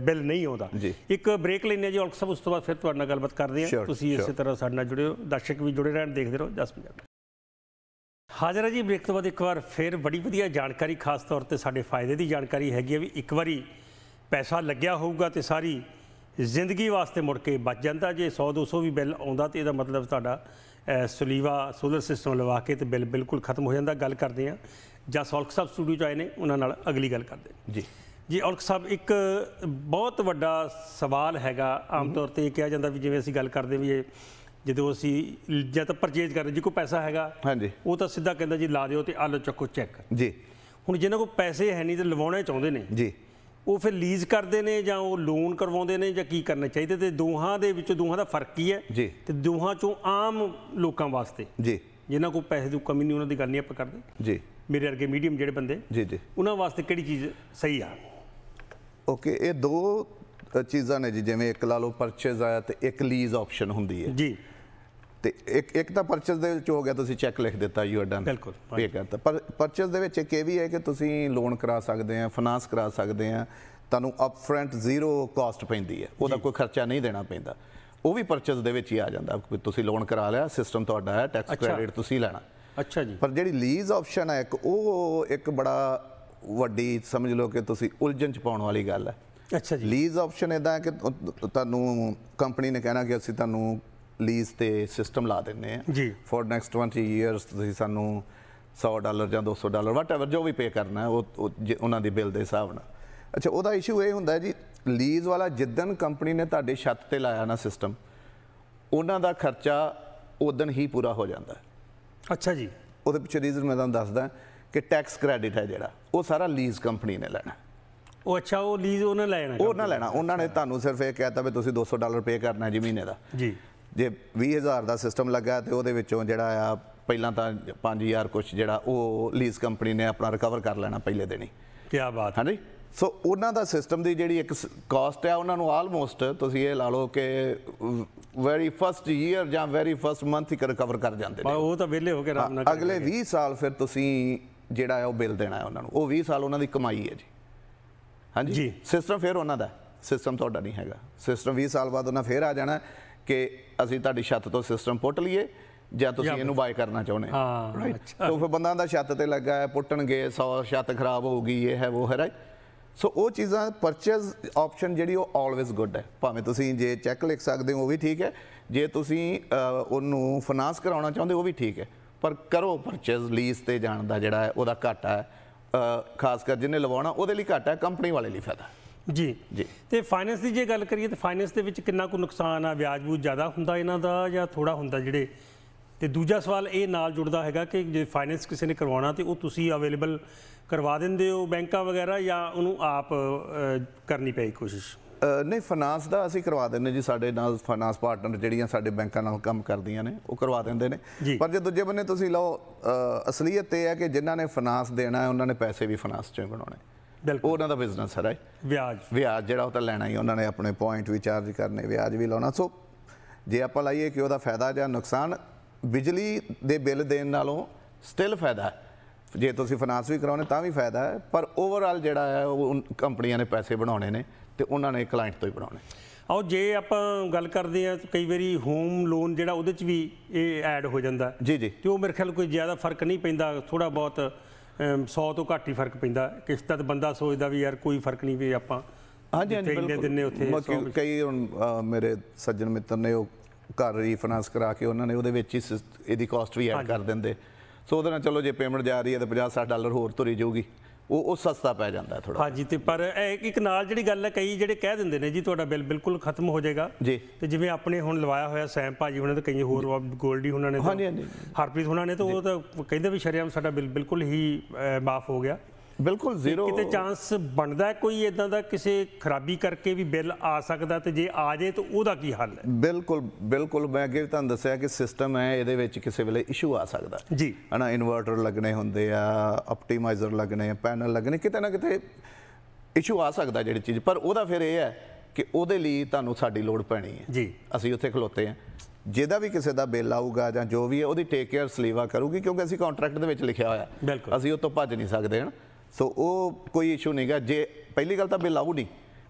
ਬਿੱਲ ਨਹੀਂ ਆਉਂਦਾ। ਇੱਕ ਬ੍ਰੇਕ ਲੈਣੇ ਜੀ ਔਲਖ ਸਾਹਿਬ ਉਸ ਤੋਂ ਬਾਅਦ ਫਿਰ ਤੁਹਾਡੇ ਨਾਲ ਗੱਲਬਾਤ ਕਰਦੇ ਹਾਂ। ਤੁਸੀਂ ਇਸੇ. ਤਰ੍ਹਾਂ ਸਾਡੇ ਨਾਲ ਜੁੜਿਓ ਦਰਸ਼ਕ ਵੀ ਜੁੜੇ ਰਹਿਣ ਦੇਖਦੇ ਰਹੋ ਜਸ ਪੰਜਾਬ ਹਾਜ਼ਰ ਹੈ ਜੀ ਬ੍ਰੇਕ ਤੋਂ ਬਾਅਦ ਇੱਕ ਵਾਰ ਫਿਰ ਬੜੀ ਵਧੀਆ ਜਾਣਕਾਰੀ ਖਾਸ ਤੌਰ ਤੇ ਸਾਡੇ ਫਾਇਦੇ ਦੀ ਜਾਣਕਾਰੀ ਹੈਗੀ ਹੈ ਵੀ ਇੱਕ ਵਾਰੀ ਪੈਸਾ ਲੱਗਿਆ ਹੋਊਗਾ ਤੇ ਸਾਰੀ ਜ਼ਿੰਦਗੀ ਵਾਸਤੇ ਮੁੜ ਕੇ ਬਚ ਜਾਂਦਾ। ਜੇ 100 200 ਵੀ ਬਿੱਲ ਆਉਂਦਾ ਤੇ ਇਹਦਾ ਮਤਲਬ ਤੁਹਾਡਾ ਸੁਲੀਵਾ ਸੋਲਰ ਸਿਸਟਮ ਲਵਾ ਕੇ ਤੇ ਬਿੱਲ ਬਿਲਕੁਲ ਖਤਮ ਹੋ ਜਾਂਦਾ। ਗੱਲ ਕਰਦੇ ਹਾਂ ਜਾਂ ਸੌਲਖ ਸਾਹਿਬ ਸਟੂਡੀਓ ਚ ਆਏ ਨੇ ਉਹਨਾਂ ਨਾਲ ਅਗਲੀ ਗੱਲ ਕਰਦੇ ਜੀ। ਜੀ ਔਲਖ ਸਾਹਿਬ ਇੱਕ ਬਹੁਤ ਵੱਡਾ ਸਵਾਲ ਹੈਗਾ ਆਮ ਤੌਰ ਤੇ ਇਹ ਕਿਹਾ ਜਾਂਦਾ ਵੀ ਜਿਵੇਂ ਅਸੀਂ ਗੱਲ ਕਰਦੇ ਵੀ ਇਹ ਜਦੋਂ ਅਸੀਂ ਜਾਂ ਤਾਂ ਪਰਚੇਜ ਕਰਦੇ ਜੀ ਕੋਈ ਪੈਸਾ ਹੈਗਾ ਹਾਂਜੀ। ਉਹ ਤਾਂ ਸਿੱਧਾ ਕਹਿੰਦਾ ਜੀ ਲਾ ਦਿਓ ਤੇ ਆਲੋ ਚੱਕੋ ਚੈੱਕ ਜੀ। ਹੁਣ ਜਿਨ੍ਹਾਂ ਕੋਲ ਪੈਸੇ ਹੈ ਨਹੀਂ ਤੇ ਲਵਾਉਣੇ ਚਾਹੁੰਦੇ ਨੇ ਜੀ। ਉਹ ਫਿਰ ਲੀਜ਼ ਕਰਦੇ ਨੇ ਜਾਂ ਉਹ ਲੋਨ ਕਰਵਾਉਂਦੇ ਨੇ ਜਾਂ ਕੀ ਕਰਨਾ ਚਾਹੀਦਾ ਤੇ ਦੋਹਾਂ ਦੇ ਵਿੱਚ ਦੋਹਾਂ ਦਾ ਫ਼ਰਕ ਕੀ ਹੈ ਜੀ। ਤੇ ਦੋਹਾਂ ਚੋਂ ਆਮ ਲੋਕਾਂ ਵਾਸਤੇ। ਜੀ। ਜਿਨ੍ਹਾਂ ਕੋਲ ਪੈਸੇ ਦੀ ਕਮੀ ਨਹੀਂ ਉਹਨਾਂ ਦੀ ਗੱਲ ਨਹੀਂ ਆਪਾਂ ਕਰਦੇ। ਜੀ। ਮੇਰੇ ਵਰਗੇ ਮੀਡੀਅਮ ਜਿਹੜੇ ਬੰਦੇ ਜੀ ਜੀ। ਉਹਨਾਂ ਵਾਸਤੇ ਕਿਹੜੀ ਚੀਜ਼ ਸਹੀ ਆ? ਓਕੇ ਇਹ ਦੋ ਚੀਜ਼ਾਂ ਨੇ ਜੀ ਜਿਵੇਂ ਇੱਕ ਲਾ ਲਓ ਪਰਚੇਜ਼ ਆਇਆ ਤੇ ਇੱਕ ਲੀਜ਼ ਆਪਸ਼ਨ ਹੁੰਦੀ ਹੈ। ਜੀ। ਤੇ ਇੱਕ ਇੱਕ ਤਾਂ ਪਰਚੇਜ਼ ਦੇ ਵਿੱਚ ਹੋ ਗਿਆ ਤੁਸੀਂ ਚੈੱਕ ਲਿਖ ਦਿੱਤਾ ਯੂ ਆਰ ਡਨ ਬਿਲਕੁਲ, ਪੇ ਕਰਤਾ ਪਰ ਪਰਚੇਜ਼ ਦੇ ਵਿੱਚ ਇੱਕ ਇਹ ਵੀ ਹੈ ਕਿ ਤੁਸੀਂ ਲੋਨ ਕਰਾ ਸਕਦੇ ਆ ਫਾਈਨਾਂਸ ਕਰਾ ਸਕਦੇ ਆ ਤੁਹਾਨੂੰ ਅਪਫਰੰਟ ਜ਼ੀਰੋ ਕਾਸਟ ਪੈਂਦੀ ਹੈ। ਉਹਦਾ ਕੋਈ ਖਰਚਾ ਨਹੀਂ ਦੇਣਾ ਪੈਂਦਾ। ਉਹ ਵੀ ਪਰਚੇਜ਼ ਦੇ ਵਿੱਚ ਹੀ ਆ ਜਾਂਦਾ ਤੁਸੀਂ ਲੋਨ ਕਰਾ ਲਿਆ ਸਿਸਟਮ ਤੁਹਾਡਾ ਹੈ ਟੈਕਸ। ਕ੍ਰੈਡਿਟ ਤੁਸੀਂ ਲੈਣਾ। ਅੱਛਾ ਜੀ। ਪਰ ਜਿਹੜੀ ਲੀਜ਼ ਆਪਸ਼ਨ ਹੈ ਇੱਕ ਉਹ ਇੱਕ ਬੜਾ ਵੱਡੀ ਸਮਝ ਲਓ ਕਿ ਤੁਸੀਂ ਉਲਝਣ ਚ ਪਾਉਣ ਵਾਲੀ ਗੱਲ ਹੈ। ਅੱਛਾ ਜੀ। ਲੀਜ਼ ਆਪਸ਼ਨ ਇਦਾਂ ਕਿ ਤੁ- ਤੁਹਾਨੂੰ ਕੰਪਨੀ ਨੇ ਕਹਿਣਾ ਕਿ ਅਸੀਂ ਤੁਹਾਨੂੰ ਲੀਜ਼ ਤੇ ਸਿਸਟਮ ਲਾ ਦਿੰਨੇ ਆ ਜੀ। ਫॉर ਨੈਕਸਟ 20 ਇਅਰਸ ਤੁਸੀਂ ਸਾਨੂੰ 100 ਡਾਲਰ ਜਾਂ 200 ਡਾਲਰ ਵਾਟਐਵਰ ਜੋ ਵੀ ਪੇ ਕਰਨਾ ਹੈ ਉਹ ਉਹਨਾਂ ਦੀ ਬਿੱਲ ਦੇ ਹਿਸਾਬ ਨਾਲ। ਅੱਛਾ ਉਹਦਾ ਇਸ਼ੂ ਇਹ ਹੁੰਦਾ ਹੈ ਜੀ ਲੀਜ਼ ਵਾਲਾ ਜਿੱਦਨ ਕੰਪਨੀ ਨੇ ਤੁਹਾਡੇ ਛੱਤ ਤੇ ਲਾਇਆ ਨਾ ਸਿਸਟਮ ਉਹਨਾਂ ਦਾ ਖਰਚਾ ਉਦੋਂ ਹੀ ਪੂਰਾ ਹੋ ਜਾਂਦਾ ਹੈ। ਅੱਛਾ ਜੀ। ਉਹਦੇ ਪਿੱਛੇ ਰੀਜ਼ਨ ਮੈਂ ਤੁਹਾਨੂੰ ਦੱਸਦਾ ਕਿ ਟੈਕਸ ਕ੍ਰੈਡਿਟ ਹੈ ਜਿਹੜਾ ਉਹ ਸਾਰਾ ਲੀਜ਼ ਕੰਪਨੀ ਨੇ ਲੈਣਾ। ਉਹ ਅੱਛਾ ਉਹ ਲੀਜ਼ ਉਹਨਾਂ ਲੈ ਜਾਣਾ ਉਹ ਨਾ ਲੈਣਾ ਉਹਨਾਂ ਨੇ ਤੁਹਾਨੂੰ ਸਿਰਫ ਇਹ ਕਹਿਤਾ ਵੀ ਤੁਸੀਂ 200 ਡਾਲਰ ਪੇ ਕਰਨਾ ਹੈ ਜੀ ਮਹੀਨੇ ਦਾ। ਜੀ। ਜੇ 20000 ਦਾ ਸਿਸਟਮ ਲੱਗਾ ਤੇ ਉਹਦੇ ਵਿੱਚੋਂ ਜਿਹੜਾ ਆ ਪਹਿਲਾਂ ਤਾਂ 5000 ਕੁਛ ਜਿਹੜਾ ਉਹ ਲੀਜ਼ ਕੰਪਨੀ ਨੇ ਆਪਣਾ ਰਿਕਵਰ ਕਰ ਲੈਣਾ ਪਹਿਲੇ ਦਿਨ ਹੀ। ਕੀ ਬਾਤ। ਹਾਂਜੀ? ਸੋ ਉਹਨਾਂ ਦਾ ਸਿਸਟਮ ਦੀ ਜਿਹੜੀ ਇੱਕ ਕਾਸਟ ਹੈ ਉਹਨਾਂ ਨੂੰ ਆਲਮੋਸਟ ਤੁਸੀਂ ਇਹ ਲਾ ਲਓ ਕਿ ਵੈਰੀ ਫਸਟ ਈਅਰ ਜਾਂ ਵੈਰੀ ਫਸਟ ਮੰਥ ਹੀ ਰਿਕਵਰ ਕਰ ਜਾਂਦੇ ਨੇ। ਉਹ ਤਾਂ ਵਿਹਲੇ ਹੋ ਕੇ ਆਰਾਮ ਨਾਲ ਅਗਲੇ 20 ਸਾਲ ਫਿਰ ਤੁਸੀਂ ਜਿਹੜਾ ਹੈ ਉਹ ਬਿੱਲ ਦੇਣਾ ਹੈ ਉਹਨਾਂ ਨੂੰ। ਉਹ 20 ਸਾਲ ਉਹਨਾਂ ਦੀ ਕਮਾਈ ਹੈ ਜੀ। ਹਾਂਜੀ? ਜੀ। ਸਿਸਟਮ ਫਿਰ ਉਹਨਾਂ ਦਾ ਸਿਸਟਮ ਤੁਹਾਡਾ ਨਹੀਂ ਹੈਗਾ। ਸਿਸਟਮ 20 ਸਾਲ ਬਾਅਦ ਉਹਨਾਂ ਫਿਰ ਆ ਜਾਣਾ ਕਿ ਅਸੀਂ ਤੁਹਾਡੀ ਛੱਤ ਤੋਂ ਸਿਸਟਮ ਪੁੱਟ ਲਈਏ ਜਾਂ ਤੁਸੀਂ ਇਹਨੂੰ ਬਾਏ ਕਰਨਾ ਚਾਹੁੰਦੇ ਹੋ। ਹਾਂ? ਅੱਛਾ। ਤਾਂ ਫਿਰ ਬੰਦਾ ਦਾ ਛੱਤ ਤੇ ਲੱਗਾ ਹੈ ਪੁੱਟਣਗੇ 100 ਛੱਤ ਖਰਾਬ ਹੋਊਗੀ ਇਹ ਹੈ ਉਹ ਹੈ ਰਾਈਟ ਸੋ ਉਹ ਚੀਜ਼ਾਂ ਪਰਚੇਜ਼ ਆਪਸ਼ਨ ਜਿਹੜੀ ਉਹ ਆਲਵੇਜ਼ ਗੁੱਡ ਹੈ। ਭਾਵੇਂ ਤੁਸੀਂ ਜੇ ਚੈੱਕ ਲਿਖ ਸਕਦੇ ਹੋ ਉਹ ਵੀ ਠੀਕ ਹੈ। ਜੇ ਤੁਸੀਂ ਉਹਨੂੰ ਫਾਈਨਾਂਸ ਕਰਾਉਣਾ ਚਾਹੁੰਦੇ ਉਹ ਵੀ ਠੀਕ ਹੈ। ਪਰ ਕਰੋ ਪਰਚੇਜ਼ ਲੀਜ਼ ਤੇ ਜਾਣ ਦਾ ਜਿਹੜਾ ਹੈ ਉਹਦਾ ਘਾਟਾ ਹੈ ਖਾਸ ਕਰ ਜਿਹਨੇ ਲਵਾਉਣਾ ਉਹਦੇ ਲਈ ਘਾਟਾ ਹੈ ਕੰਪਨੀ ਵਾਲੇ ਲਈ ਫਾਇਦਾ। ਜੀ ਜੀ। ਤੇ ਫਾਈਨੈਂਸ ਦੀ ਜੇ ਗੱਲ ਕਰੀਏ ਤੇ ਫਾਈਨੈਂਸ ਦੇ ਵਿੱਚ ਕਿੰਨਾ ਕੁ ਨੁਕਸਾਨ ਆ ਵਿਆਜ ਬੂਜ ਜ਼ਿਆਦਾ ਹੁੰਦਾ ਇਹਨਾਂ ਦਾ ਜਾਂ ਥੋੜਾ ਹੁੰਦਾ ਜਿਹੜੇ ਤੇ ਦੂਜਾ ਸਵਾਲ ਇਹ ਨਾਲ ਜੁੜਦਾ ਹੈਗਾ ਕਿ ਜੇ ਫਾਈਨੈਂਸ ਕਿਸੇ ਨੇ ਕਰਵਾਉਣਾ ਤੇ ਉਹ ਤੁਸੀਂ ਅਵੇਲੇਬਲ ਕਰਵਾ ਦਿੰਦੇ ਹੋ ਬੈਂਕਾਂ ਵਗੈਰਾ ਜਾਂ ਉਹਨੂੰ ਆਪ ਕਰਨੀ ਪਈ ਕੋਸ਼ਿਸ਼ ਨਹੀਂ ਫਾਈਨਾਂਸ ਦਾ ਅਸੀਂ ਕਰਵਾ ਦਿੰਦੇ ਜੀ ਸਾਡੇ ਨਾਲ ਫਾਈਨਾਂਸ ਪਾਰਟਨਰ ਜਿਹੜੀਆਂ ਸਾਡੇ ਬੈਂਕਾਂ ਨਾਲ ਕੰਮ ਕਰਦੀਆਂ ਨੇ ਉਹ ਕਰਵਾ ਦਿੰਦੇ ਨੇ। ਪਰ ਜੇ ਦੂਜੇ ਬੰਨੇ ਤੁਸੀਂ ਲਓ ਅਸਲੀਅਤ ਇਹ ਹੈ ਕਿ ਜਿਨ੍ਹਾਂ ਨੇ ਫਾਈਨਾਂਸ ਦੇਣਾ ਹੈ ਉਹਨਾਂ ਨੇ ਪੈਸੇ ਵੀ ਫਾਈਨਾਂਸ ਚੋਂ ਬਣਾਉਣੇ। ਬਿਲਕੁਲ। ਉਹਨਾਂ ਦਾ ਬਿਜ਼ਨਸ ਹੈ ਰਾਈਟ ਵਿਆਜ। ਵਿਆਜ ਜਿਹੜਾ ਉਹ ਤਾਂ ਲੈਣਾ ਹੀ ਉਹਨਾਂ ਨੇ ਆਪਣੇ ਪੁਆਇੰਟ ਵੀ ਚਾਰਜ ਕਰਨੇ ਵਿਆਜ ਵੀ ਲਾਉਣਾ। ਸੋ ਜੇ ਆਪਾਂ ਲਾਈਏ ਕਿ ਉਹਦਾ ਫਾਇਦਾ ਜਾਂ ਨੁਕਸਾਨ ਬਿਜਲੀ ਦੇ ਬਿੱਲ ਦੇਣ ਨਾਲੋਂ ਸਟਿਲ ਫਾਇਦਾ ਹੈ। ਜੇ ਤੁਸੀਂ ਫਾਈਨਾਂਸ ਵੀ ਕਰਾਉਣੇ ਤਾਂ ਵੀ ਫਾਇਦਾ ਹੈ ਪਰ ਓਵਰਆਲ ਜਿਹੜਾ ਹੈ ਉਹ ਕੰਪਨੀਆਂ ਨੇ ਪੈਸੇ ਬਣਾਉਣੇ ਨੇ। ਤੇ ਉਹਨਾਂ ਨੇ ਕਲਾਇੰਟ ਤੋਂ ਹੀ ਬਣਾਉਣੇ। ਆਓ ਜੇ ਆਪਾਂ ਗੱਲ ਕਰਦੇ ਆ ਕਈ ਵਾਰੀ ਹੋਮ ਲੋਨ ਜਿਹੜਾ ਉਹਦੇ ਚ ਵੀ ਇਹ ਐਡ ਹੋ ਜਾਂਦਾ। ਜੀ ਜੀ। ਤੇ ਉਹ ਮੇਰੇ ਖਿਆਲ ਕੋਈ ਜ਼ਿਆਦਾ ਫ਼ਰਕ ਨਹੀਂ ਪੈਂਦਾ ਥੋੜਾ ਬਹੁਤ 100 ਤੋਂ ਘੱਟ ਹੀ ਫ਼ਰਕ ਪੈਂਦਾ। ਕਿਸ਼ਤਾਂ ਤੇ ਬੰਦਾ ਸੋਚਦਾ ਵੀ ਯਾਰ ਕੋਈ ਫ਼ਰਕ ਨਹੀਂ ਵੀ ਆਪਾਂ ਹਾਂਜੀ ਹਾਂਜੀ ਇੰਨੇ ਦਿਨ ਉੱਥੇ। ਕਈ ਹੁਣ ਮੇਰੇ ਸੱਜਣ ਮਿੱਤਰ ਨੇ ਉਹ ਘਰ ਰੀਫਾਈਨਾਂਸ ਕਰਾ ਕੇ ਉਹਨਾਂ ਨੇ ਉਹਦੇ ਵਿੱਚ ਹੀ ਇਹਦੀ ਕਾਸਟ ਵੀ ਐਡ ਕਰ ਦਿੰਦੇ। ਸੋ ਉਹਦੇ ਨਾਲ ਚਲੋ ਜੇ ਪੇਮੈਂਟ ਜਾ ਰਹੀ ਹੈ ਤਾਂ 50 60 ਡਾਲਰ ਹੋਰ ਤੁਰੀ ਜਾਊਗੀ। ਉਹ ਉਹ ਸਸਤਾ ਪੈ ਜਾਂਦਾ ਥੋੜਾ ਹਾਂਜੀ ਤੇ ਪਰ ਇਹ ਇੱਕ ਨਾਲ ਜਿਹੜੀ ਗੱਲ ਹੈ ਕਈ ਜਿਹੜੇ ਕਹਿ ਦਿੰਦੇ ਨੇ ਜੀ ਤੁਹਾਡਾ ਬਿੱਲ ਬਿਲਕੁਲ ਖਤਮ ਹੋ ਜਾਏਗਾ। ਜੀ। ਤੇ ਜਿਵੇਂ ਆਪਣੇ ਹੁਣ ਲਵਾਇਆ ਹੋਇਆ ਸੈਮ ਭਾਜੀ ਉਹਨਾਂ ਤੇ ਕਈ ਹੋਰ ਗੋਲਡੀ ਉਹਨਾਂ ਨੇ ਹਾਂਜੀ, ਹਾਂਜੀ। ਹਰਪ੍ਰੀਤ ਉਹਨਾਂ ਨੇ ਤਾਂ ਉਹ ਤਾਂ ਕਹਿੰਦੇ ਵੀ ਸ਼ਰਿਆਮ ਸਾਡਾ ਬਿੱਲ ਬਿਲਕੁਲ ਹੀ ਮਾਫ ਹੋ ਗਿਆ। ਬਿਲਕੁਲ ਜ਼ੀਰੋ ਕਿਤੇ ਚਾਂਸ ਬਣਦਾ ਕੋਈ ਇਦਾਂ ਦਾ ਕਿਸੇ ਖਰਾਬੀ ਕਰਕੇ ਵੀ ਬਿੱਲ ਆ ਸਕਦਾ ਤੇ ਜੇ ਆ ਜੇ ਤਾਂ ਉਹਦਾ ਕੀ ਹੱਲ ਹੈ? ਬਿਲਕੁਲ ਬਿਲਕੁਲ। ਮੈਂ ਅੱਗੇ ਤੁਹਾਨੂੰ ਦੱਸਿਆ ਕਿ ਸਿਸਟਮ ਹੈ ਇਹਦੇ ਵਿੱਚ ਕਿਸੇ ਵੇਲੇ ਇਸ਼ੂ ਆ ਸਕਦਾ। ਜੀ। ਹਨਾ ਇਨਵਰਟਰ ਲੱਗਣੇ ਹੁੰਦੇ ਆ ਆਪਟੀਮਾਈਜ਼ਰ ਲੱਗਣੇ ਆ ਪੈਨਲ ਲੱਗਣੇ ਕਿਤੇ ਨਾ ਕਿਤੇ ਇਸ਼ੂ ਆ ਸਕਦਾ ਜਿਹੜੀ ਚੀਜ਼। ਪਰ ਉਹਦਾ ਫਿਰ ਇਹ ਹੈ ਕਿ ਉਹਦੇ ਲਈ ਤੁਹਾਨੂੰ ਸਾਡੀ ਲੋੜ ਪੈਣੀ ਹੈ। ਜੀ। ਅਸੀਂ ਉੱਥੇ ਖਲੋਤੇ ਆ ਜਿਹਦਾ ਵੀ ਕਿਸੇ ਦਾ ਬਿੱਲ ਆਊਗਾ ਜਾਂ ਜੋ ਵੀ ਹੈ ਉਹਦੀ ਟੇਕ ਕੇਅਰ ਸਲੀਵਾ ਕਰੂਗੀ ਕਿਉਂਕਿ ਅਸੀਂ ਕੰਟਰੈਕਟ ਦੇ ਵਿੱਚ ਲਿਖਿਆ ਹੋਇਆ। ਅਸੀਂ ਉਹ ਤੋਂ ਭੱਜ ਨਹੀਂ ਸਕਦੇ ਹਨ। ਸੋ ਉਹ ਕੋਈ ਇਸ਼ੂ ਨਹੀਂਗਾ ਜੇ, ਪਹਿਲੀ ਗੱਲ ਤਾਂ ਬਿੱਲ ਆਊ ਨਹੀਂ।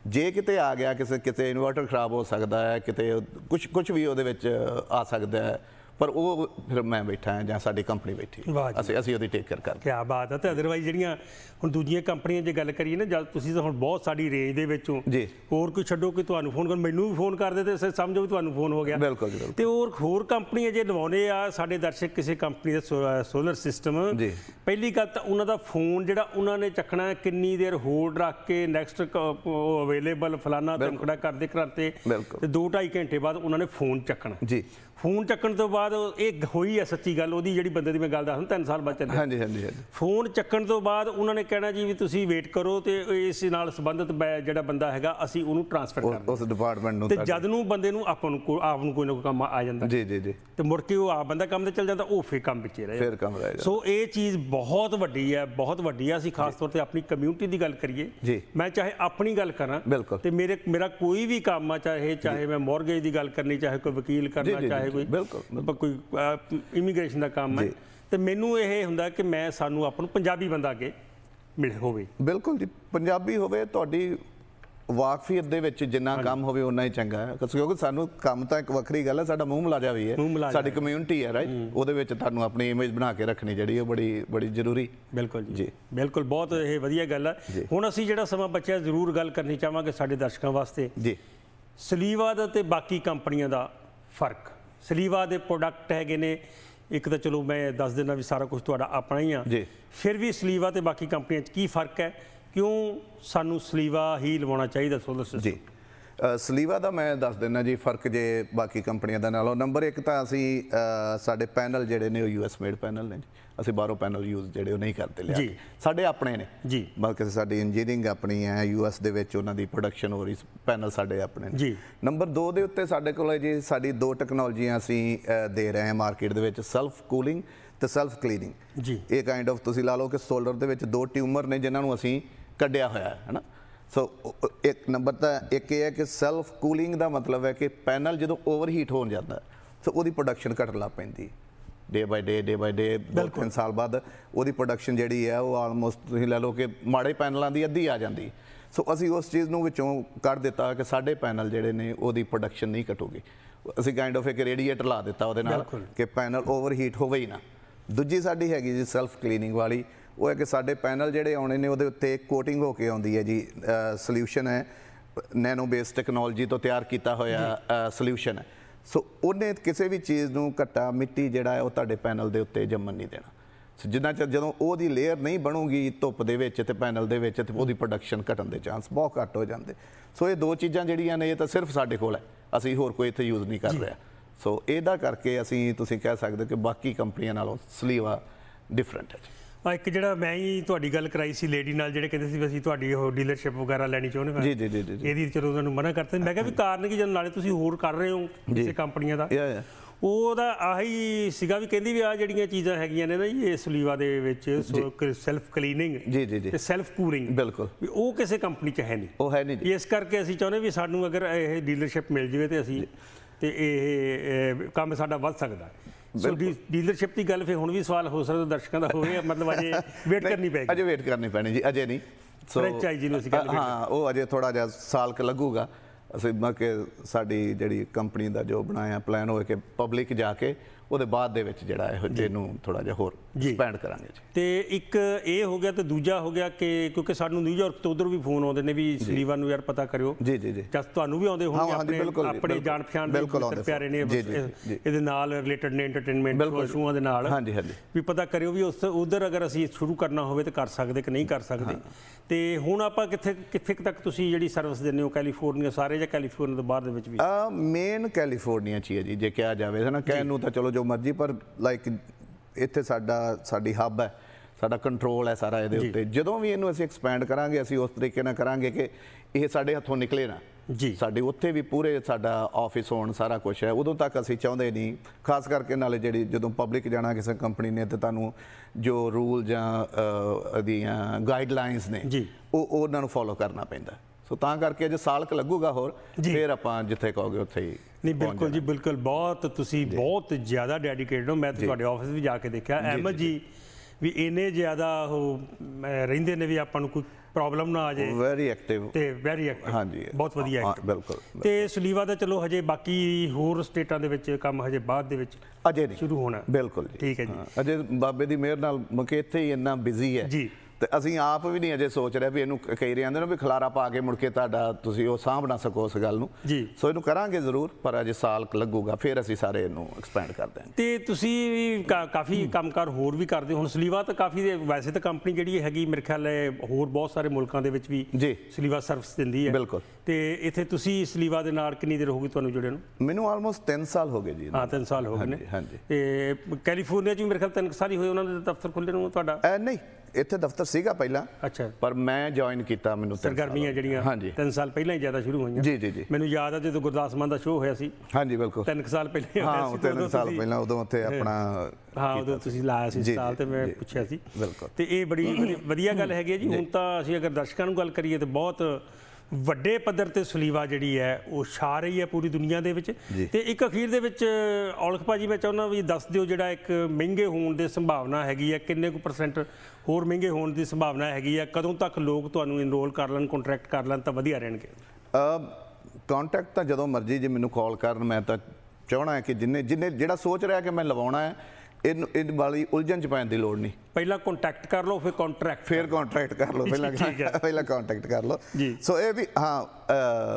ਜੇ ਕਿਤੇ ਆ ਗਿਆ, ਕਿਸੇ ਕਿਤੇ ਇਨਵਰਟਰ ਖਰਾਬ ਹੋ ਸਕਦਾ ਹੈ, ਕਿਤੇ ਕੁਝ ਕੁਝ ਵੀ ਉਹਦੇ ਵਿੱਚ ਆ ਸਕਦਾ ਹੈ। ਪਰ ਉਹ ਫਿਰ ਮੈਂ ਬੈਠਾ ਹਾਂ ਜਾਂ ਸਾਡੀ ਕੰਪਨੀ ਬੈਠੀ ਹੈ। ਵਾਹ ਜੀ। ਅਸੀਂ ਅਸੀਂ ਉਹਦੀ ਟੇਕ ਕੇਅਰ ਕਰਦੇ ਕੀ ਬਾਤ ਹੈ ਤੇ ਅਦਰਵਾਈਜ਼ ਜਿਹੜੀਆਂ ਹੁਣ ਦੂਜੀਆਂ ਕੰਪਨੀਆਂ ਜੇ ਗੱਲ ਕਰੀਏ ਨਾ ਜਦ ਤੁਸੀਂ ਤਾਂ ਹੁਣ ਬਹੁਤ ਸਾਡੀ ਰੇਂਜ ਦੇ ਵਿੱਚੋਂ ਜੀ। ਹੋਰ ਕੋਈ ਛੱਡੋ ਕਿ ਤੁਹਾਨੂੰ ਫੋਨ ਕਰ ਮੈਨੂੰ ਵੀ ਫੋਨ ਕਰਦੇ ਤੇ ਸ- ਸਮਝੋ ਵੀ ਤੁਹਾਨੂੰ ਫੋਨ ਹੋ ਗਿਆ ਬਿਲਕੁਲ ਜੀ, ਬਿਲਕੁਲ। ਤੇ ਹੋਰ ਹੋਰ ਕੰਪਨੀਆਂ ਜੇ ਲਵਾਉਣੇ ਆ ਸਾਡੇ ਦਰਸ਼ਕ ਕਿਸੇ ਕੰਪਨੀ ਦਾ ਸੋਲਰ ਸਿਸਟਮ ਜੀ। ਪਹਿਲੀ ਗੱਲ ਤਾਂ ਉਹਨਾਂ ਦਾ ਫੋਨ ਜਿਹੜਾ ਉਹਨਾਂ ਨੇ ਚੱਕਣਾ ਹੈ, ਕਿੰਨੀ ਦੇਰ ਹੋਲਡ ਰੱਖ ਕੇ ਨੈਕਸਟ ਅਵੇਲੇਬਲ ਫਲਾਨਾ ਧਮਕੜਾ ਕਰਦੇ ਕਰਾਤੇ ਬਿਲਕੁਲ। ਤੇ 2.5 ਘੰਟੇ ਬਾਅਦ ਉਹਨਾਂ ਨੇ ਫੋਨ ਚੱਕਣਾ ਜੀ ਫੋਨ ਚੱਕਣ ਤੋਂ ਬਾਅਦ ਇਹ ਹੋਈ ਹੈ ਸੱਚੀ ਗੱਲ ਉਹਦੀ ਜਿਹੜੀ ਬੰਦੇ ਦੀ ਮੈਂ ਗੱਲ ਦੱਸਦਾ 3 ਸਾਲ ਬਾਅਦ ਚੱਲਿਆ ਹਾਂਜੀ ਹਾਂਜੀ ਫੋਨ ਚੱਕਣ ਤੋਂ ਬਾਅਦ ਉਹਨਾਂ ਨੇ ਕਹਿਣਾ ਜੀ ਵੀ ਤੁਸੀਂ ਵੇਟ ਕਰੋ ਤੇ ਇਸ ਨਾਲ ਸੰਬੰਧਿਤ ਜਿਹੜਾ ਬੰਦਾ ਹੈਗਾ ਅਸੀਂ ਉਹਨੂੰ ਟ੍ਰਾਂਸਫਰ ਕਰ ਉਸ- ਉਸ ਡਿਪਾਰਟਮੈਂਟ ਨੂੰ ਤੇ ਜਦ ਨੂੰ ਬੰਦੇ ਨੂੰ ਆਪਾਂ ਨੂੰ ਆਪ ਨੂੰ ਕੋਈ ਨਾ ਕੋਈ ਕੰਮ ਆ ਜਾਂਦਾ। ਜੀ ਜੀ ਜੀ। ਤੇ ਮੁੜ ਕੇ ਉਹ ਆਪ ਬੰਦਾ ਕੰਮ ਤੇ ਚੱਲ ਜਾਂਦਾ ਉਹ ਫੇਰ ਕੰਮ ਵਿੱਚੇ ਰਹਿ ਫਿਰ ਕੰਮ ਰਹਿ ਸੋ ਇਹ ਚੀਜ਼ ਬਹੁਤ ਵੱਡੀ ਹੈ ਬਹੁਤ ਵੱਡੀ ਹੈ। ਅਸੀਂ ਖਾਸ ਤੌਰ ਤੇ ਆਪਣੀ ਕਮਿਊਨਿਟੀ ਦੀ ਗੱਲ ਕਰੀਏ ਜੀ। ਮੈਂ ਚਾਹੇ ਆਪਣੀ ਗੱਲ ਕਰਾਂ ਬਿਲਕੁਲ। ਤੇ ਮੇਰੇ ਮੇਰਾ ਕੋਈ ਵੀ ਕੰਮ ਆ ਚਾਹੇ ਚਾਹੇ ਮੈਂ ਮੌਰਗੇਜ ਦੀ ਗੱਲ ਕਰਨੀ ਚਾਹੇ ਕੋਈ ਵਕੀਲ ਕਰਨਾ ਚਾਹੇ ਕੋਈ ਬਿਲਕੁਲ, ਕੋਈ ਇਮੀਗ੍ਰੇਸ਼ਨ ਦਾ ਕੰਮ ਹੈ। ਤੇ ਮੈਨੂੰ ਇਹ ਹੁੰਦਾ ਕਿ ਮੈਂ ਸਾਨੂੰ ਆਪ ਨੂੰ ਪੰਜਾਬੀ ਬੰਦਾ ਅੱਗੇ ਮਿਲ ਹੋਵੇ। ਬਿਲਕੁਲ ਜੀ ਪੰਜਾਬੀ ਹੋਵੇ ਤੁਹਾਡੀ ਵਾਕਫੀਅਤ ਦੇ ਵਿੱਚ ਜਿੰਨਾ ਕੰਮ ਹੋਵੇ ਉਨਾ ਹੀ ਚੰਗਾ ਹੈ। ਕਿਉਂਕਿ ਸਾਨੂੰ ਕੰਮ ਤਾਂ ਇੱਕ ਵੱਖਰੀ ਗੱਲ ਹੈ ਸਾਡਾ ਮੂੰਹ ਮਲਾਜਾ ਵੀ ਹੈ। ਸਾਡੀ ਕਮਿਊਨਿਟੀ ਹੈ ਰਾਈਟ ਉਹਦੇ ਵਿੱਚ ਤੁਹਾਨੂੰ ਆਪਣੀ ਇਮੇਜ ਬਣਾ ਕੇ ਰੱਖਣੀ ਜਿਹੜੀ ਉਹ ਬੜੀ ਬੜੀ ਜ਼ਰੂਰੀ। ਬਿਲਕੁਲ ਜੀ। ਬਿਲਕੁਲ ਬਹੁਤ ਇਹ ਵਧੀਆ ਗੱਲ ਹੈ। ਹੁਣ ਅਸੀਂ ਜਿਹੜਾ ਸਮਾਂ ਬਚਿਆ ਜ਼ਰੂਰ ਗੱਲ ਕਰਨੀ ਚਾਹਾਂਗੇ ਸਾਡੇ ਦਰਸ਼ਕਾਂ ਵਾਸਤੇ। ਜੀ। ਸਲੀਵਾ ਦਾ ਤੇ ਬਾਕੀ ਕੰਪਨੀਆਂ ਦਾ ਫ਼ਰਕ। ਸਲੀਵਾ ਦੇ ਪ੍ਰੋਡਕਟ ਹੈਗੇ ਨੇ। ਇੱਕ ਤਾਂ ਚਲੋ ਮੈਂ ਦੱਸ ਦਿੰਦਾ ਵੀ ਸਾਰਾ ਕੁਝ ਤੁਹਾਡਾ ਆਪਣਾ ਹੀ ਆ। ਜੀ। ਫਿਰ ਵੀ ਸਲੀਵਾ ਤੇ ਬਾਕੀ ਕੰਪਨੀਆਂ 'ਚ ਕੀ ਫ਼ਰਕ ਹੈ? ਕਿਉਂ ਸਾਨੂੰ ਸਲੀਵਾ ਹੀ ਲਵਾਉਣਾ ਚਾਹੀਦਾ? ਸੋਲਰ ਸਿਸਟਮ ਜੀ। ਸਲੀਵਾ ਦਾ ਮੈਂ ਦੱਸ ਦਿੰਦਾ ਜੀ ਫ਼ਰਕ ਜੇ ਬਾਕੀ ਕੰਪਨੀਆਂ ਦਾ ਨਾਲੋਂ ਨੰਬਰ 1 ਤਾਂ ਅਸੀਂ ਸਾਡੇ ਪੈਨਲ ਜਿਹੜੇ ਨੇ ਉਹ ਯੂਐਸ ਮੇਡ ਪੈਨਲ ਨੇ ਜੀ ਅਸੀਂ ਬਾਹਰੋਂ ਪੈਨਲ ਯੂਜ਼ ਜਿਹੜੇ ਉਹ ਨਹੀਂ ਕਰਦੇ ਲਿਆ। ਸਾਡੇ ਆਪਣੇ ਨੇ ਜੀ। ਬਲਕਿ ਸਾਡੀ ਇੰਜੀਨੀਅਰਿੰਗ ਆਪਣੀ ਹੈ ਯੂਐਸ ਦੇ ਵਿੱਚ ਉਹਨਾਂ ਦੀ ਪ੍ਰੋਡਕਸ਼ਨ ਹੋ ਰਹੀ ਪੈਨਲ ਸਾਡੇ ਆਪਣੇ ਨੇ ਜੀ। ਨੰਬਰ 2 ਦੇ ਉੱਤੇ ਸਾਡੇ ਕੋਲ ਜੀ ਸਾਡੀ ਦੋ ਟੈਕਨੋਲੋਜੀਆਂ ਅਸੀਂ ਦੇ ਰਹੇ ਹਾਂ ਮਾਰਕੀਟ ਦੇ ਵਿੱਚ ਸੈਲਫ ਕੂਲਿੰਗ ਤੇ ਸੈਲਫ ਕਲੀਨਿੰਗ ਜੀ। ਇਹ ਕਾਈਂਡ ਆਫ ਤੁਸੀਂ ਲਾ ਲਓ ਕਿ ਸੋਲਰ ਦੇ ਵਿੱਚ ਦੋ ਟਿਊਮਰ ਨੇ ਜਿਨ੍ਹਾਂ ਨੂੰ ਅਸੀਂ ਕੱਢਿਆ ਹੋਇਆ ਹੈ ਹਨਾ ਸੋ ਉਹ ਇੱਕ ਨੰਬਰ ਤਾਂ ਇੱਕ ਇਹ ਹੈ ਕਿ ਸੈਲਫ ਕੂਲਿੰਗ ਦਾ ਮਤਲਬ ਹੈ ਕਿ ਪੈਨਲ ਜਦੋਂ ਓਵਰਹੀਟ ਹੋਣ ਜਾਂਦਾ ਸੋ ਉਹਦੀ ਪ੍ਰੋਡਕਸ਼ਨ ਘਟਣ ਲੱਗ ਪੈਂਦੀ। ਡੇ ਬਾਈ ਡੇ ਡੇ ਬਾਈ ਡੇ ਦੋ ਤਿੰਨ ਸਾਲ ਬਾਅਦ ਉਹਦੀ ਪ੍ਰੋਡਕਸ਼ਨ ਜਿਹੜੀ ਹੈ ਉਹ ਆਲਮੋਸਟ ਤੁਸੀਂ ਲੈ ਲਓ ਕਿ ਮਾੜੇ ਪੈਨਲਾਂ ਦੀ ਅੱਧੀ ਆ ਜਾਂਦੀ। ਸੋ ਅਸੀਂ ਉਸ ਚੀਜ਼ ਨੂੰ ਵਿੱਚੋਂ ਕੱਢ ਦਿੱਤਾ ਕਿ ਸਾਡੇ ਪੈਨਲ ਜਿਹੜੇ ਨੇ ਉਹਦੀ ਪ੍ਰੋਡਕਸ਼ਨ ਨਹੀਂ ਘਟੂਗੀ। ਅਸੀਂ ਕਾਈਂਡ ਆਫ ਇੱਕ ਰੇਡੀਏਟਰ ਲਾ ਦਿੱਤਾ ਉਹਦੇ ਨਾਲ। ਕਿ ਪੈਨਲ ਓਵਰਹੀਟ ਹੋਵੇ ਹੀ ਨਾ। ਦੂਜੀ ਸਾਡੀ ਹੈਗੀ ਜੀ ਸੈਲਫ ਕਲੀਨਿੰਗ ਵਾਲੀ ਉਹ ਹੈ ਕਿ ਸਾਡੇ ਪੈਨਲ ਜਿਹੜੇ ਆਉਣੇ ਨੇ ਉਹਦੇ ਉੱਤੇ ਕੋਟਿੰਗ ਹੋ ਕੇ ਆਉਂਦੀ ਹੈ ਜੀ ਸੋਲੂਸ਼ਨ ਹੈ। ਨੈਨੋ ਬੇਸ ਟੈਕਨੋਲੋਜੀ ਤੋਂ ਤਿਆਰ ਕੀਤਾ ਹੋਇਆ ਸੋਲੂਸ਼ਨ ਹੈ। ਸੋ ਉਹਨੇ ਕਿਸੇ ਵੀ ਚੀਜ਼ ਨੂੰ ਘੱਟਾ ਮਿੱਟੀ ਜਿਹੜਾ ਹੈ ਉਹ ਤੁਹਾਡੇ ਪੈਨਲ ਦੇ ਉੱਤੇ ਜੰਮਣ ਨਹੀਂ ਦੇਣਾ। ਸੋ ਜਿੰਨਾ ਚਿਰ ਜਦੋਂ ਉਹਦੀ ਲੇਅਰ ਨਹੀਂ ਬਣੂਗੀ ਧੁੱਪ ਦੇ ਵਿੱਚ ਤੇ ਪੈਨਲ ਦੇ ਵਿੱਚ ਤੇ ਉਹਦੀ ਪ੍ਰੋਡਕਸ਼ਨ ਘਟਣ ਦੇ ਚਾਂਸ ਬਹੁਤ ਘੱਟ ਹੋ ਜਾਂਦੇ। ਸੋ ਇਹ ਦੋ ਚੀਜ਼ਾਂ ਜਿਹੜੀਆਂ ਨੇ ਇਹ ਤਾਂ ਸਿਰਫ ਸਾਡੇ ਕੋਲ ਹੈ। ਅਸੀਂ ਹੋਰ ਕੋਈ ਇੱਥੇ ਯੂਜ਼ ਨਹੀਂ ਕਰ ਰਿਹਾ। ਸੋ ਇਹਦਾ ਕਰਕੇ ਅਸੀਂ ਤੁਸੀਂ ਕਹਿ ਸਕਦੇ ਕਿ ਬਾਕੀ ਕੰਪਨੀਆਂ ਨਾਲੋਂ ਸਲੀਵਾ ਡਿਫਰੈਂਟ ਹੈ ਇੱਕ ਜਿਹੜਾ ਮੈਂ ਹੀ ਤੁਹਾਡੀ ਗੱਲ ਕਰਾਈ ਸੀ ਲੇਡੀ ਨਾਲ ਜਿਹੜੇ ਕਹਿੰਦੇ ਸੀ ਵੀ ਅਸੀਂ ਤੁਹਾਡੀ ਉਹ ਡੀਲਰਸ਼ਿਪ ਵਗੈਰਾ ਲੈਣੀ ਚਾਹੁੰਦੇ ਹਾਂ। ਜੀ ਜੀ ਜੀ ਇਹਦੀ ਚਲੋ ਉਹਨਾਂ ਨੂੰ ਮਨਾ ਕਰਤੇ। ਮੈਂ ਕਿਹਾ ਵੀ ਕਾਰਨ ਕੀ ਜਦੋਂ ਨਾਲੇ ਤੁਸੀਂ ਹੋਰ ਕਰ ਰਹੇ ਹੋ ਕਿਸੇ ਕੰਪਨੀਆਂ ਦਾ। ਯਾ ਯਾ ਉਹਦਾ ਆਹੀ ਸੀਗਾ ਵੀ ਕਹਿੰਦੀ ਵੀ ਆ ਜਿਹੜੀਆਂ ਚੀਜ਼ਾਂ ਹੈਗੀਆਂ ਨੇ ਨਾ ਜੀ ਇਹ ਸਲੀਵਾ ਦੇ ਵਿੱਚ ਸੈਲਫ ਕਲੀਨਿੰਗ ਜੀ ਜੀ ਜੀ। ਤੇ ਸੈਲਫ ਕੂਲਿੰਗ ਬਿਲਕੁਲ। ਵੀ ਉਹ ਕਿਸੇ ਕੰਪਨੀ 'ਚ ਹੈ ਨਹੀਂ। ਉਹ ਹੈ ਨਹੀਂ ਜੀ। ਇਸ ਕਰਕੇ ਅਸੀਂ ਚਾਹੁੰਦੇ ਵੀ ਸਾਨੂੰ ਅਗਰ ਇਹ ਡੀਲਰਸ਼ਿਪ ਮਿਲ ਜਵੇ ਤੇ ਅਸੀਂ ਤੇ ਇਹ ਇਹ ਕੰਮ ਸਾਡਾ ਵੱਧ ਸਕਦਾ। ਸੋ ਡੀਲਰਸ਼ਿਪ ਦੀ ਗੱਲ ਫੇ ਹੁਣ ਵੀ ਸਵਾਲ ਹੋ ਸਕਦਾ ਦਰਸ਼ਕਾਂ ਦਾ ਹੋਵੇ ਮਤਲਬ ਅਜੇ ਵੇਟ ਕਰਨੀ ਪੈਗੀ। ਅਜੇ ਵੇਟ ਕਰਨੀ ਪੈਣੀ ਜੀ ਅਜੇ ਨਹੀਂ। ਸੋ Franchise ਜਿਹਨੂੰ ਅਸੀਂ ਕਹਿੰਦੇ ਹਾਂ ਉਹ ਅਜੇ ਥੋੜਾ ਜਿਹਾ ਸਾਲ ਕ ਲੱਗੂਗਾ। ਅਸੀਂ ਮੈਂ ਕਿ ਸਾਡੀ ਜਿਹੜੀ ਕੰਪਨੀ ਦਾ ਜੋ ਬਣਾਇਆ ਪਲਾਨ ਹੋਏ ਕਿ ਪਬਲਿਕ ਜਾ ਕੇ ਉਹਦੇ ਬਾਅਦ ਦੇ ਵਿੱਚ ਜਿਹੜਾ ਇਹੋ ਜਿਹੇ ਨੂੰ ਥੋੜਾ ਜਿਹਾ ਹੋਰ। ਐਕਸਪੈਂਡ ਕਰਾਂਗੇ ਜੀ। ਤੇ ਇੱਕ ਇਹ ਹੋ ਗਿਆ ਤੇ ਦੂਜਾ ਹੋ ਗਿਆ ਕਿ ਕਿਉਂਕਿ ਸਾਨੂੰ ਨਿਊਯਾਰਕ ਤੋਂ ਉਧਰ ਵੀ ਫੋਨ ਆਉਂਦੇ ਨੇ ਵੀ ਸਲੀਵਾ ਨੂੰ ਯਾਰ ਪਤਾ ਕਰਿਓ। ਜੀ ਜੀ ਜੀ। ਜਦ ਤੁਹਾਨੂੰ ਵੀ ਆਉਂਦੇ ਹੋਣਗੇ ਆਪਣੇ ਆਪਣੇ। ਜਾਣ ਪਛਾਣ ਦੇ ਮਿੱਤਰ ਪਿਆਰੇ ਨੇ। ਇਹਦੇ ਨਾਲ ਰਿਲੇਟਡ ਨੇ ਐਂਟਰਟੇਨਮੈਂਟ। ਸ਼ੋਆਂ ਦੇ ਨਾਲ। ਹਾਂਜੀ ਹਾਂਜੀ। ਵੀ ਪਤਾ ਕਰਿਓ ਵੀ ਉਸ ਉਧਰ ਅਗਰ ਅਸੀਂ ਸ਼ੁਰੂ ਕਰਨਾ ਹੋਵੇ ਤੇ ਕਰ ਸਕਦੇ ਕਿ ਨਹੀਂ ਕਰ ਸਕਦੇ। ਤੇ ਹੁਣ ਆਪਾਂ ਕਿੱਥੇ ਕਿੱਥੇ ਤੱਕ ਤੁਸੀਂ ਜਿਹੜੀ ਸਰਵਿਸ ਦਿੰਦੇ ਹੋ? ਕੈਲੀਫੋਰਨੀਆ ਸਾਰੇ ਜਾਂ ਕੈਲੀਫੋਰਨੀਆ ਤੋਂ ਬਾਹਰ ਦੇ ਵਿੱਚ ਵੀ? ਆ ਮੇਨ ਕੈਲੀਫੋਰਨੀਆ ਚ ਹੀ ਹੈ ਜੀ ਜੇ ਕਿਹਾ ਜਾਵੇ ਹੈ ਨਾ ਕਹਿਣ ਨੂੰ ਤਾਂ ਚਲੋ ਜੋ ਮਰਜ਼ੀ ਪਰ ਲਾਈਕ ਇੱਥੇ ਸਾਡਾ ਸਾਡੀ ਹੱਬ ਹੈ ਸਾਡਾ ਕੰਟਰੋਲ ਹੈ ਸਾਰਾ ਇਹਦੇ ਉੱਤੇ। ਜਦੋਂ ਵੀ ਇਹਨੂੰ ਅਸੀਂ ਐਕਸਪੈਂਡ ਕਰਾਂਗੇ ਅਸੀਂ ਉਸ ਤਰੀਕੇ ਨਾਲ ਕਰਾਂਗੇ ਕਿ ਇਹ ਸਾਡੇ ਹੱਥੋਂ ਨਿਕਲੇ ਨਾ। ਜੀ। ਸਾਡੇ ਉੱਥੇ ਵੀ ਪੂਰੇ ਸਾਡਾ ਆਫਿਸ ਹੋਣ ਸਾਰਾ ਕੁਝ ਹੈ। ਉਦੋਂ ਤੱਕ ਅਸੀਂ ਚਾਹੁੰਦੇ ਨਹੀਂ ਖਾਸ ਕਰਕੇ ਨਾਲੇ ਜਿਹੜੀ ਜਦੋਂ ਪਬਲਿਕ ਜਾਣਾ ਕਿਸੇ ਕੰਪਨੀ ਨੇ ਤੇ ਤੁਹਾਨੂੰ ਜੋ ਰੂਲ ਜਾਂ ਉਹਦੀਆਂ ਗਾਈਡਲਾਈਨਸ ਨੇ ਜੀ। ਉਹ ਉਹ ਉਹਨਾਂ ਨੂੰ ਫੋਲੋ ਕਰਨਾ ਪੈਂਦਾ। ਸੋ ਤਾਂ ਕਰਕੇ ਜੇ ਸਾਲ ਕ ਲੱਗੂਗਾ ਹੋਰ ਜੀ। ਫਿਰ ਆਪਾਂ ਜਿੱਥੇ ਕਹੋਗੇ ਉੱਥੇ ਹੀ ਨਹੀਂ ਬਿਲਕੁਲ ਜੀ ਬਿਲਕੁਲ। ਬਹੁਤ ਤੁਸੀਂ ਬਹੁਤ ਜ਼ਿਆਦਾ ਡੈਡੀਕੇਟਡ ਹੋ। ਮੈਂ ਤੁਹਾਡੇ ਆਫਿਸ ਵੀ ਜਾ ਕੇ ਦੇਖਿਆ। ਅਹਿਮਦ ਜੀ। ਵੀ ਇੰਨੇ ਜ਼ਿਆਦਾ ਉਹ ਰਹਿੰਦੇ ਨੇ ਵੀ ਆਪਾਂ ਨੂੰ ਕੋਈ ਪ੍ਰੋਬਲਮ ਨਾ ਆ ਜਾਏ। ਵੈਰੀ ਐਕਟਿਵ ਤੇ ਵੈਰੀ ਐਕਟਿਵ ਹਾਂਜੀ। ਬਹੁਤ ਵਧੀਆ ਹਾਂ, active। ਬਿਲਕੁਲ ਤੇ ਸੁਲੀਵਾ ਦਾ ਚਲੋ ਹਜੇ ਬਾਕੀ ਹੋਰ ਸਟੇਟਾਂ ਦੇ ਵਿੱਚ ਕੰਮ ਹਜੇ ਬਾਅਦ ਦੇ ਵਿੱਚ ਅਜੇ ਨਹੀਂ। ਸ਼ੁਰੂ ਹੋਣਾ। ਬਿਲਕੁਲ ਜੀ। ਠੀਕ ਹੈ ਜੀ। ਅਜੇ ਬਾਬੇ ਦੀ ਮਿਹਰ ਨਾਲ ਮੁਕੇ ਇੱਥੇ ਹੀ ਇੰਨਾ ਬਿਜ਼ੀ ਹੈ। ਜੀ। ਤੇ ਅਸੀਂ ਆਪ ਵੀ ਨਹੀਂ ਅਜੇ ਸੋਚ ਰਹੇ ਵੀ ਇਹਨੂੰ ਕਈ ਰਿਆਂ ਦੇ ਨਾ ਵੀ ਖਲਾਰਾ ਪਾ ਕੇ ਮੁੜ ਕੇ ਤੁਹਾਡਾ ਤੁਸੀਂ ਉਹ ਸਾਂਭ ਨਾ ਸਕੋ ਉਸ ਗੱਲ ਨੂੰ। ਜੀ। ਸੋ ਇਹਨੂੰ ਕਰਾਂਗੇ ਜ਼ਰੂਰ ਪਰ ਅਜੇ ਸਾਲ ਲੱਗੂਗਾ ਫਿਰ ਅਸੀਂ ਸਾਰੇ ਇਹਨੂੰ ਐਕਸਪੈਂਡ ਕਰ ਦਿਆਂਗੇ ਤੇ ਤੁਸੀਂ ਵੀ ਕਾਫੀ ਕੰਮਕਾਰ ਹੋਰ ਵੀ ਕਰਦੇ ਹੁਣ ਸਲੀਵਾ ਤਾਂ ਕਾਫੀ ਦੇ- ਵੈਸੇ ਤਾਂ ਕੰਪਨੀ ਜਿਹੜੀ ਹੈਗੀ ਮੇਰੇ ਖਿਆਲ ਹੈ ਹੋਰ ਬਹੁਤ ਸਾਰੇ ਮੁਲਕਾਂ ਦੇ ਵਿੱਚ ਵੀ ਜੀ। ਸਲੀਵਾ ਸਰਵਿਸ ਦਿੰਦੀ ਹੈ। ਬਿਲਕੁਲ। ਤੇ ਇੱਥੇ ਤੁਸੀਂ ਸਲੀਵਾ ਦੇ ਨਾਲ ਕਿੰਨੀ ਦੇਰ ਹੋ ਗਈ ਤੁਹਾਨੂੰ ਜੁੜੇ ਨੂੰ? ਮੈਨੂੰ ਆਲਮੋਸਟ 3 ਸਾਲ ਹੋ ਗਏ ਜੀ ਹਾਂ 3 ਸਾਲ ਹੋ ਗਏ ਨੇ। ਹਾਂਜੀ। ਤੇ ਕੈਲੀਫੋਰਨੀਆ 'ਚ ਵੀ ਮੇਰੇ ਖਿਆਲ ਤਿੰਨ ਸਾਲ ਹੀ ਹੋਏ ਉਹਨਾਂ ਦੇ ਦਫ਼ਤਰ ਖੁੱਲੇ ਨੂੰ ਤੁਹਾਡਾ? ਨਹੀਂ। ਇੱਥੇ ਦਫ਼ਤਰ ਸੀਗਾ ਪਹਿਲਾਂ। ਅੱਛਾ। ਪਰ ਮੈਂ ਜੁਆਇਨ ਕੀਤਾ ਮੈਨੂੰ ਤਿੰਨ ਸਾਲ ਸਰਗਰਮੀਆਂ। ਜਿਹੜੀਆਂ ਹਾਂਜੀ। 3 ਸਾਲ ਪਹਿਲਾਂ ਹੀ ਜ਼ਿਆਦਾ ਸ਼ੁਰੂ ਹੋਈਆਂ। ਜੀ ਜੀ ਜੀ। ਮੈਨੂੰ ਯਾਦ ਆ ਜਦੋਂ ਗੁਰਦਾਸ ਮਾਨ ਦਾ ਸ਼ੋਅ ਹੋਇਆ ਸੀ। ਹਾਂਜੀ ਬਿਲਕੁਲ। ਤਿੰਨ ਕੁ ਸਾਲ ਪਹਿਲਾਂ ਹੀ ਉਹ ਸਾਲ ਪਹਿਲਾਂ ਉਦੋਂ ਉੱਥੇ ਆਪਣਾ ਹਾਂ ਉਦੋਂ ਤੁਸੀਂ ਲਾਇਆ ਸੀ ਜੀ, ਸਟਾਲ ਤੇ ਮੈਂ ਪੁੱਛਿਆ ਸੀ। ਬਿਲਕੁਲ। ਤੇ ਇਹ ਬੜੀ ਵਧੀ- ਵਧੀਆ ਗੱਲ ਹੈਗੀ ਹੈ ਜੀ। ਹੁਣ ਤਾਂ ਅਸੀਂ ਅਗਰ ਦਰਸ਼ਕਾਂ ਨੂੰ ਗੱਲ ਕਰੀਏ ਤੇ ਬਹੁਤ ਵੱਡੇ ਪੱਧਰ ਤੇ ਸੁਲੀਵਾ ਜਿਹੜੀ ਹੈ ਉਹ ਛਾ ਰਹੀ ਹੈ ਪੂਰੀ ਦੁਨੀਆ ਦੇ ਵਿੱਚ। ਤੇ ਇੱਕ ਅਖੀਰ ਦੇ ਵਿੱਚ ਔਲਖ ਭਾਜੀ ਮੈਂ ਚਾਹੁੰਦਾ ਵੀ ਦੱਸ ਦਿਓ ਜਿਹੜਾ ਇੱਕ ਮਹਿੰਗੇ ਹੋਣ ਦੀ ਸੰਭਾਵਨਾ ਹੈਗੀ ਹੈ ਕਿੰਨੇ ਕੁ ਪਰਸੈਂਟ ਹੋਰ ਮਹਿੰਗੇ ਹੋਣ ਦੀ ਸੰਭਾਵਨਾ ਹੈਗੀ ਹੈ ਕਦੋਂ ਤੱਕ ਲੋਕ ਤੁਹਾਨੂੰ ਇਨਰੋਲ ਕਰ ਲੈਣ ਕੰਟਰੈਕਟ ਕਰ ਲੈਣ ਤਾਂ ਵਧੀਆ ਰਹਿਣਗੇ ਕੰਟੈਕਟ ਤਾਂ ਜਦੋਂ ਮਰਜ਼ੀ ਜੇ ਮੈਨੂੰ ਕਾਲ ਕਰਨ ਮੈਂ ਤਾਂ ਚਾਹਣਾ ਹੈ ਕਿ ਜਿੰਨੇ ਜਿੰਨੇ ਜਿਹੜਾ ਸੋਚ ਰਿਹਾ ਕਿ ਮੈਂ ਲਵਾਉਣਾ ਹੈ ਇਹਨੂੰ ਇਹ ਵਾਲੀ ਉਲਝਣ ਚ ਪੈਣ ਦੀ ਲੋੜ ਨਹੀਂ। ਪਹਿਲਾਂ ਕੰਟੈਕਟ ਕਰ ਲਓ ਫਿਰ ਕੰਟਰੈਕਟ ਫੇਰ ਕੰਟਰੈਕਟ ਕਰ ਲਓ ਪਹਿਲਾਂ। ਪਹਿਲਾਂ ਕੰਟੈਕਟ ਕਰ ਲਓ। ਸੋ ਇਹ ਵੀ ਹਾਂ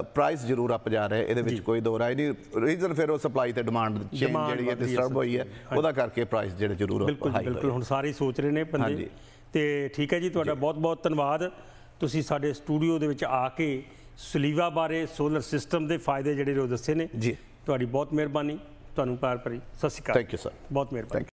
ਪ੍ਰਾਈਸ ਜ਼ਰੂਰ ਅਪ ਜਾ ਰਿਹਾ ਇਹਦੇ ਵਿੱਚ ਕੋਈ ਦੋ ਰਾਏ ਨਹੀਂ। ਰੀਜ਼ਨ ਫਿਰ ਉਹ ਸਪਲਾਈ ਤੇ ਡਿਮਾਂਡ ਚੇਂਜ ਜਿਹੜੀ ਹੈ ਡਿਸਟਰਬ ਹੋਈ ਹੈ ਉਹਦਾ ਕਰਕੇ ਪ੍ਰਾਈਸ ਜਿਹੜੇ ਜ਼ਰੂਰ ਬਿਲਕੁਲ ਬਿਲਕੁਲ। ਹੁਣ ਸਾਰੇ ਸੋਚ ਰਹੇ ਨੇ ਬੰਦੇ। ਤੇ ਠੀਕ ਹੈ ਜੀ ਤੁਹਾਡਾ ਬਹੁਤ ਬਹੁਤ ਧੰਨਵਾਦ। ਤੁਸੀਂ ਸਾਡੇ ਸਟੂਡੀਓ ਦੇ ਵਿੱਚ ਆ ਕੇ ਸੁਲੀਵਾ ਬਾਰੇ ਸੋਲਰ ਸਿਸਟਮ ਦੇ ਫਾਇਦੇ ਜਿਹੜੇ ਉਹ ਦੱਸੇ ਨੇ। ਜੀ। ਤੁਹਾਡੀ ਬਹੁਤ ਮਿਹਰਬਾਨੀ। ਤੁਹਾਨੂੰ ਪਿਆਰ ਭਰੀ। ਸਤਿ ਸ਼੍ਰੀ ਅਕਾਲ। ਥੈਂਕ ਯੂ ਸਰ ਬਹੁਤ ਮਿਹਰਬਾਨੀ।